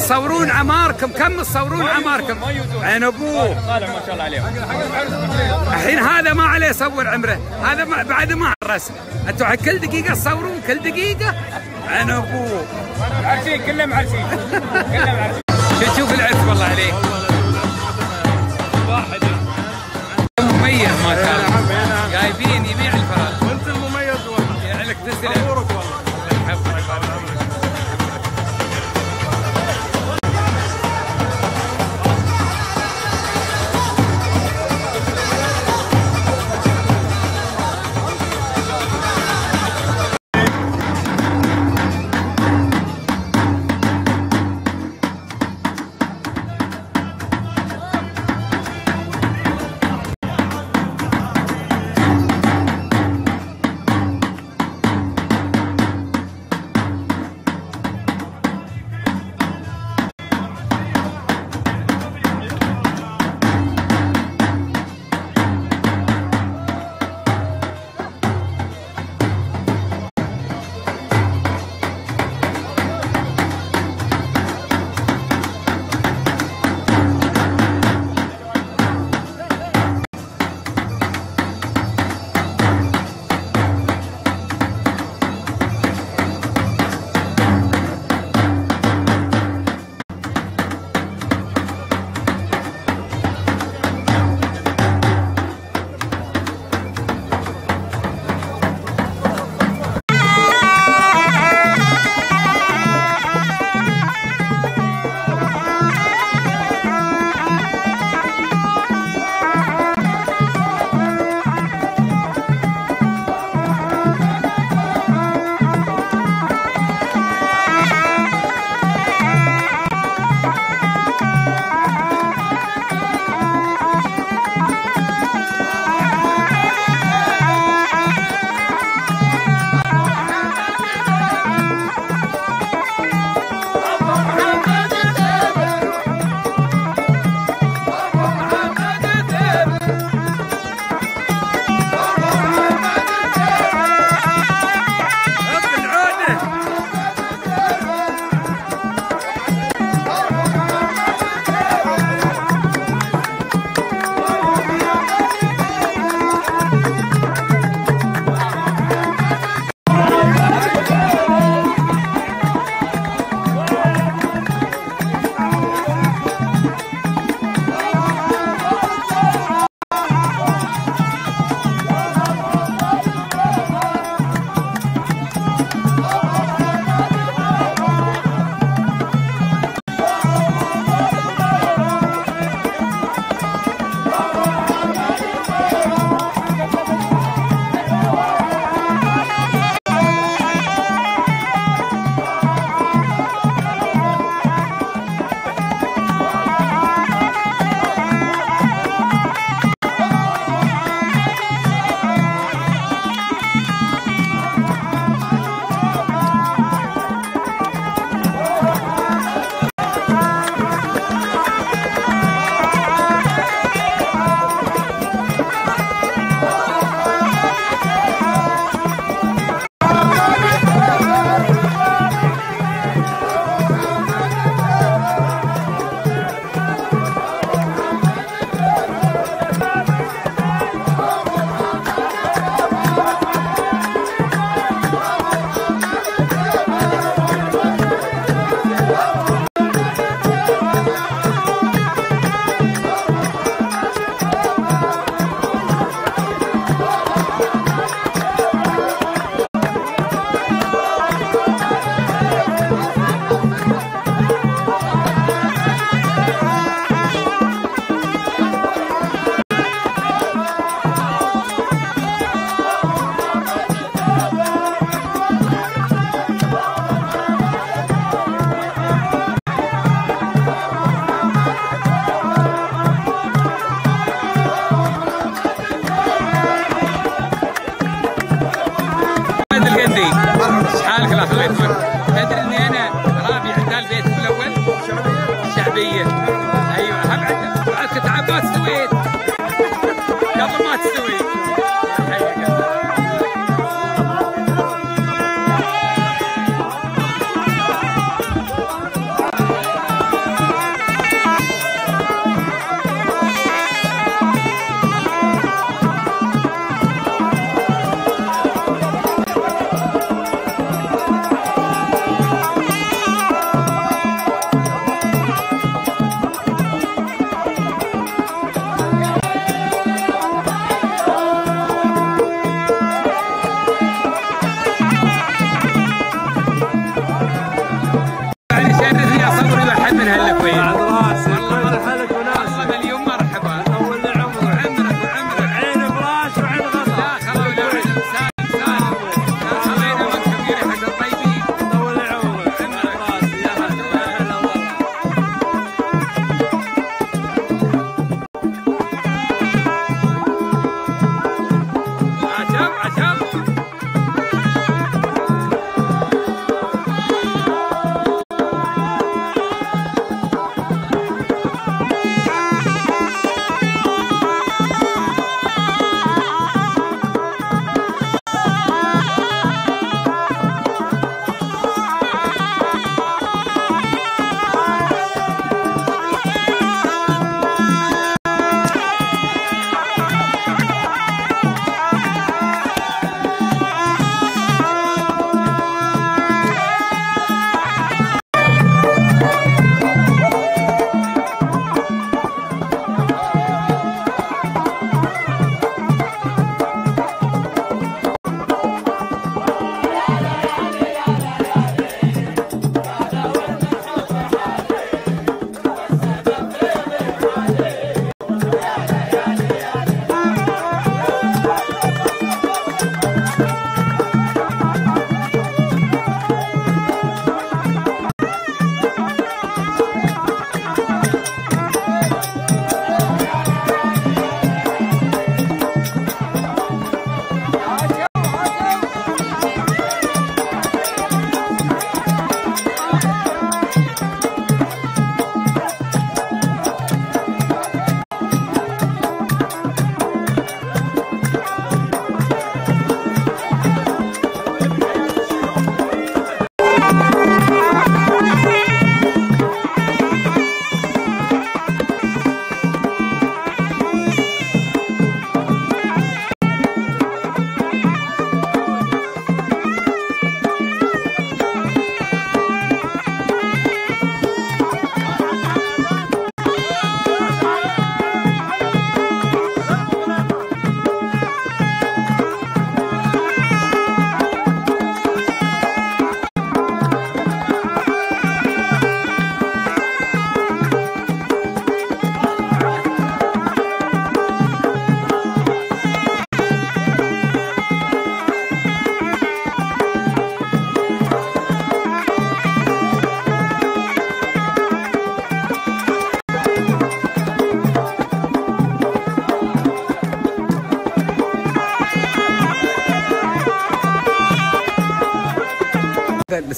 تصورون عماركم؟ كم تصورون عماركم؟ عين أبوه. طالع ما شاء الله عليهم. الحين هذا ما عليه يصور عمره. هذا ما بعد ما عرس أنتم كل دقيقة تصورون؟ كل دقيقة؟ عين أبوه. عرسين كلهم عرسين كلهم عرسين شوف العرس والله عليك؟ واحد. مميز ما شاء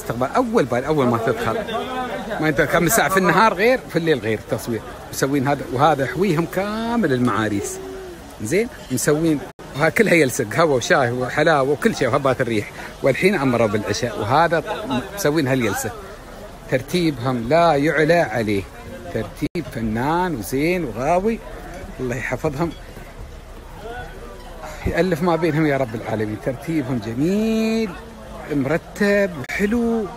الاستقبال أول بال أول ما تدخل. ما أنت كم ساعة في النهار غير في الليل غير تصوير مسوين هذا وهذا حويهم كامل المعاريس. زين؟ مسوين كلها يلصق هوا وشاي وحلاوة وكل شيء وهبات الريح. والحين امروا بالعشاء وهذا مسوين هاليلسه ترتيبهم لا يعلى عليه. ترتيب فنان وزين وغاوي. الله يحفظهم. يألف ما بينهم يا رب العالمين. ترتيبهم جميل. مرتب وحلو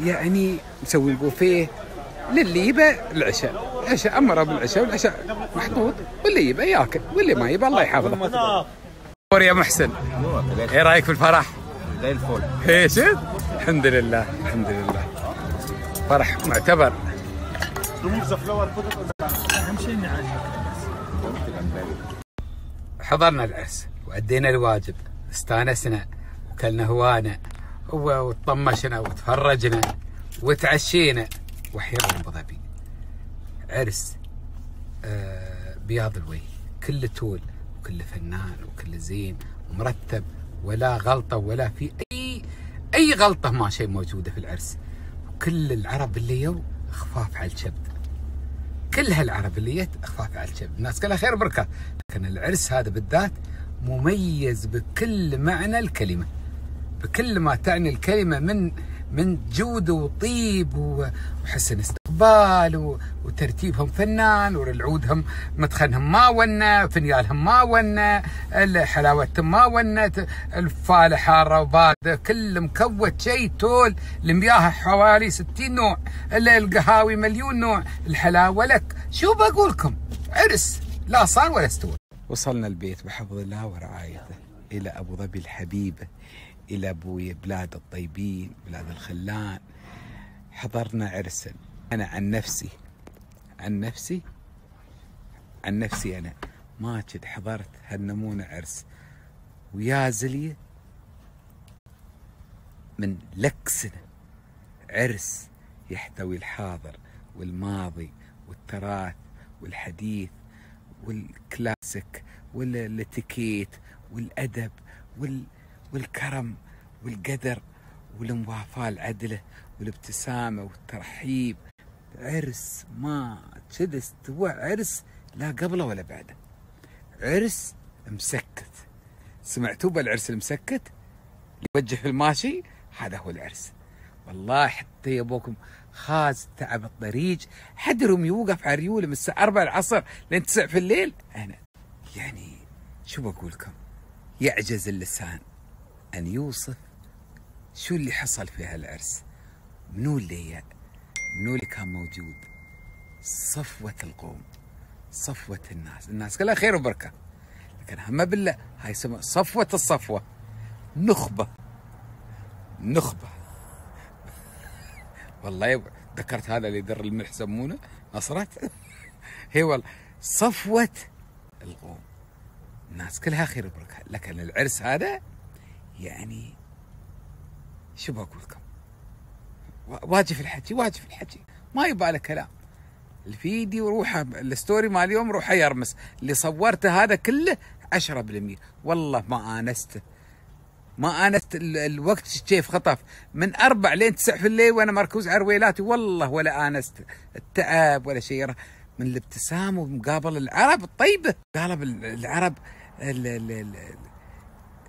يعني مسوي بوفيه للي يبى العشاء. العشاء امره بالعشاء والعشاء محطوط واللي يبى ياكل واللي ما يبى الله يحفظه يا محسن إيه رأيك في الفرح؟ زي الفل. إيه شفت؟ الحمد لله الحمد لله. فرح معتبر. حضرنا العرس وأدينا الواجب استانسنا وكلنا هوانا. وطمشنا وتفرجنا وتعشينا. وحيرنا ابو ظبي عرس آه بياض الوجه كل تول وكل فنان وكل زين ومرتب ولا غلطة ولا في أي أي غلطة ما شيء موجودة في العرس. وكل العرب اللي يو خفاف على الكبد. كل هالعربلية أخفاف على الشب الناس كلها خير وبركة. لكن العرس هذا بالذات مميز بكل معنى الكلمة. بكل ما تعني الكلمة من من جود وطيب وحسن استقبال وترتيبهم فنان والعودهم مدخنهم ما ونا فنيالهم ما ونا حلاوتهم ما ونا الفالة حارة وباردة كل مكوت شيء تول المياه حوالي 60 نوع القهاوي مليون نوع الحلاوة لك. شو بقولكم؟ عرس لا صار ولا استوى. وصلنا البيت بحفظ الله ورعايته إلى أبو ظبي الحبيبة إلى أبوي بلاد الطيبين بلاد الخلان. حضرنا عرسا أنا عن نفسي عن نفسي عن نفسي أنا ما كنت حضرت هالنمونة عرس. ويا زلية من لك سنة عرس يحتوي الحاضر والماضي والتراث والحديث والكلاسيك والاتيكيت والأدب وال والكرم والقدر والموافاة العدلة والابتسامة والترحيب. عرس ما كذا استوى عرس لا قبله ولا بعده. عرس مسكت. سمعتوا بالعرس المسكت؟ يوجه في الماشي؟ هذا هو العرس. والله حتى يبوكم خاز تعب الطريق. حدرهم يوقف على ريوله من الساعة 4 العصر لين 9 في الليل. أنا يعني شو بقول لكم يعجز اللسان. أن يوصف شو اللي حصل في هالعرس. منو اللي منو اللي كان موجود؟ صفوة القوم صفوة الناس. الناس كلها خير وبركة لكن هم بالله هاي اسمها صفوة الصفوة. نخبة نخبة. والله يب... ذكرت هذا اللي در الملح يسمونه؟ نصرت؟ هي والله صفوة القوم. الناس كلها خير وبركة لكن العرس هذا يعني شو بقول لكم واجف الحكي واجف الحكي. ما يبالي كلام. الفيديو روحه الستوري مال اليوم روحه يرمس. اللي صورته هذا كله 10% والله ما آنسته. ما آنست ال- الوقت كيف خطف. من أربع لين تسع في الليل وأنا مركوز على رويلاتي والله ولا آنست. التعب ولا شيء. من الابتسام ومقابل العرب. الطيبه قالب ال- العرب ال- ال- ال-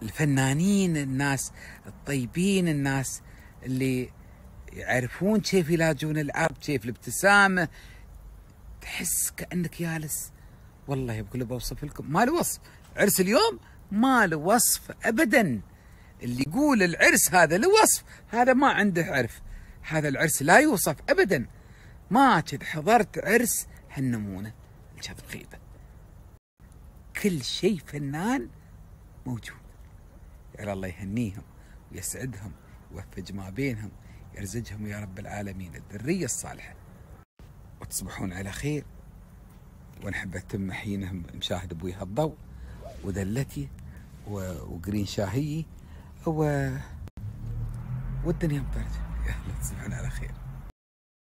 الفنانين الناس الطيبين الناس اللي يعرفون كيف يلاجون العرب كيف الابتسامه تحس كأنك جالس والله يبقى بوصف لكم ما له وصف. عرس اليوم ما له وصف ابدا. اللي يقول العرس هذا له وصف هذا ما عنده عرف. هذا العرس لا يوصف ابدا. ما كنت حضرت عرس هالنمونة. الشاب خيبه كل شيء فنان موجود. يا الله يهنيهم ويسعدهم ويوفق ما بينهم يرزقهم يا رب العالمين الذرية الصالحة. وتصبحون على خير. ونحب أتم حينهم مشاهد أبوي هالضوء ودلتي و- وقرين شاهيي و... والدنيا مطرج يلا تصبحون على خير.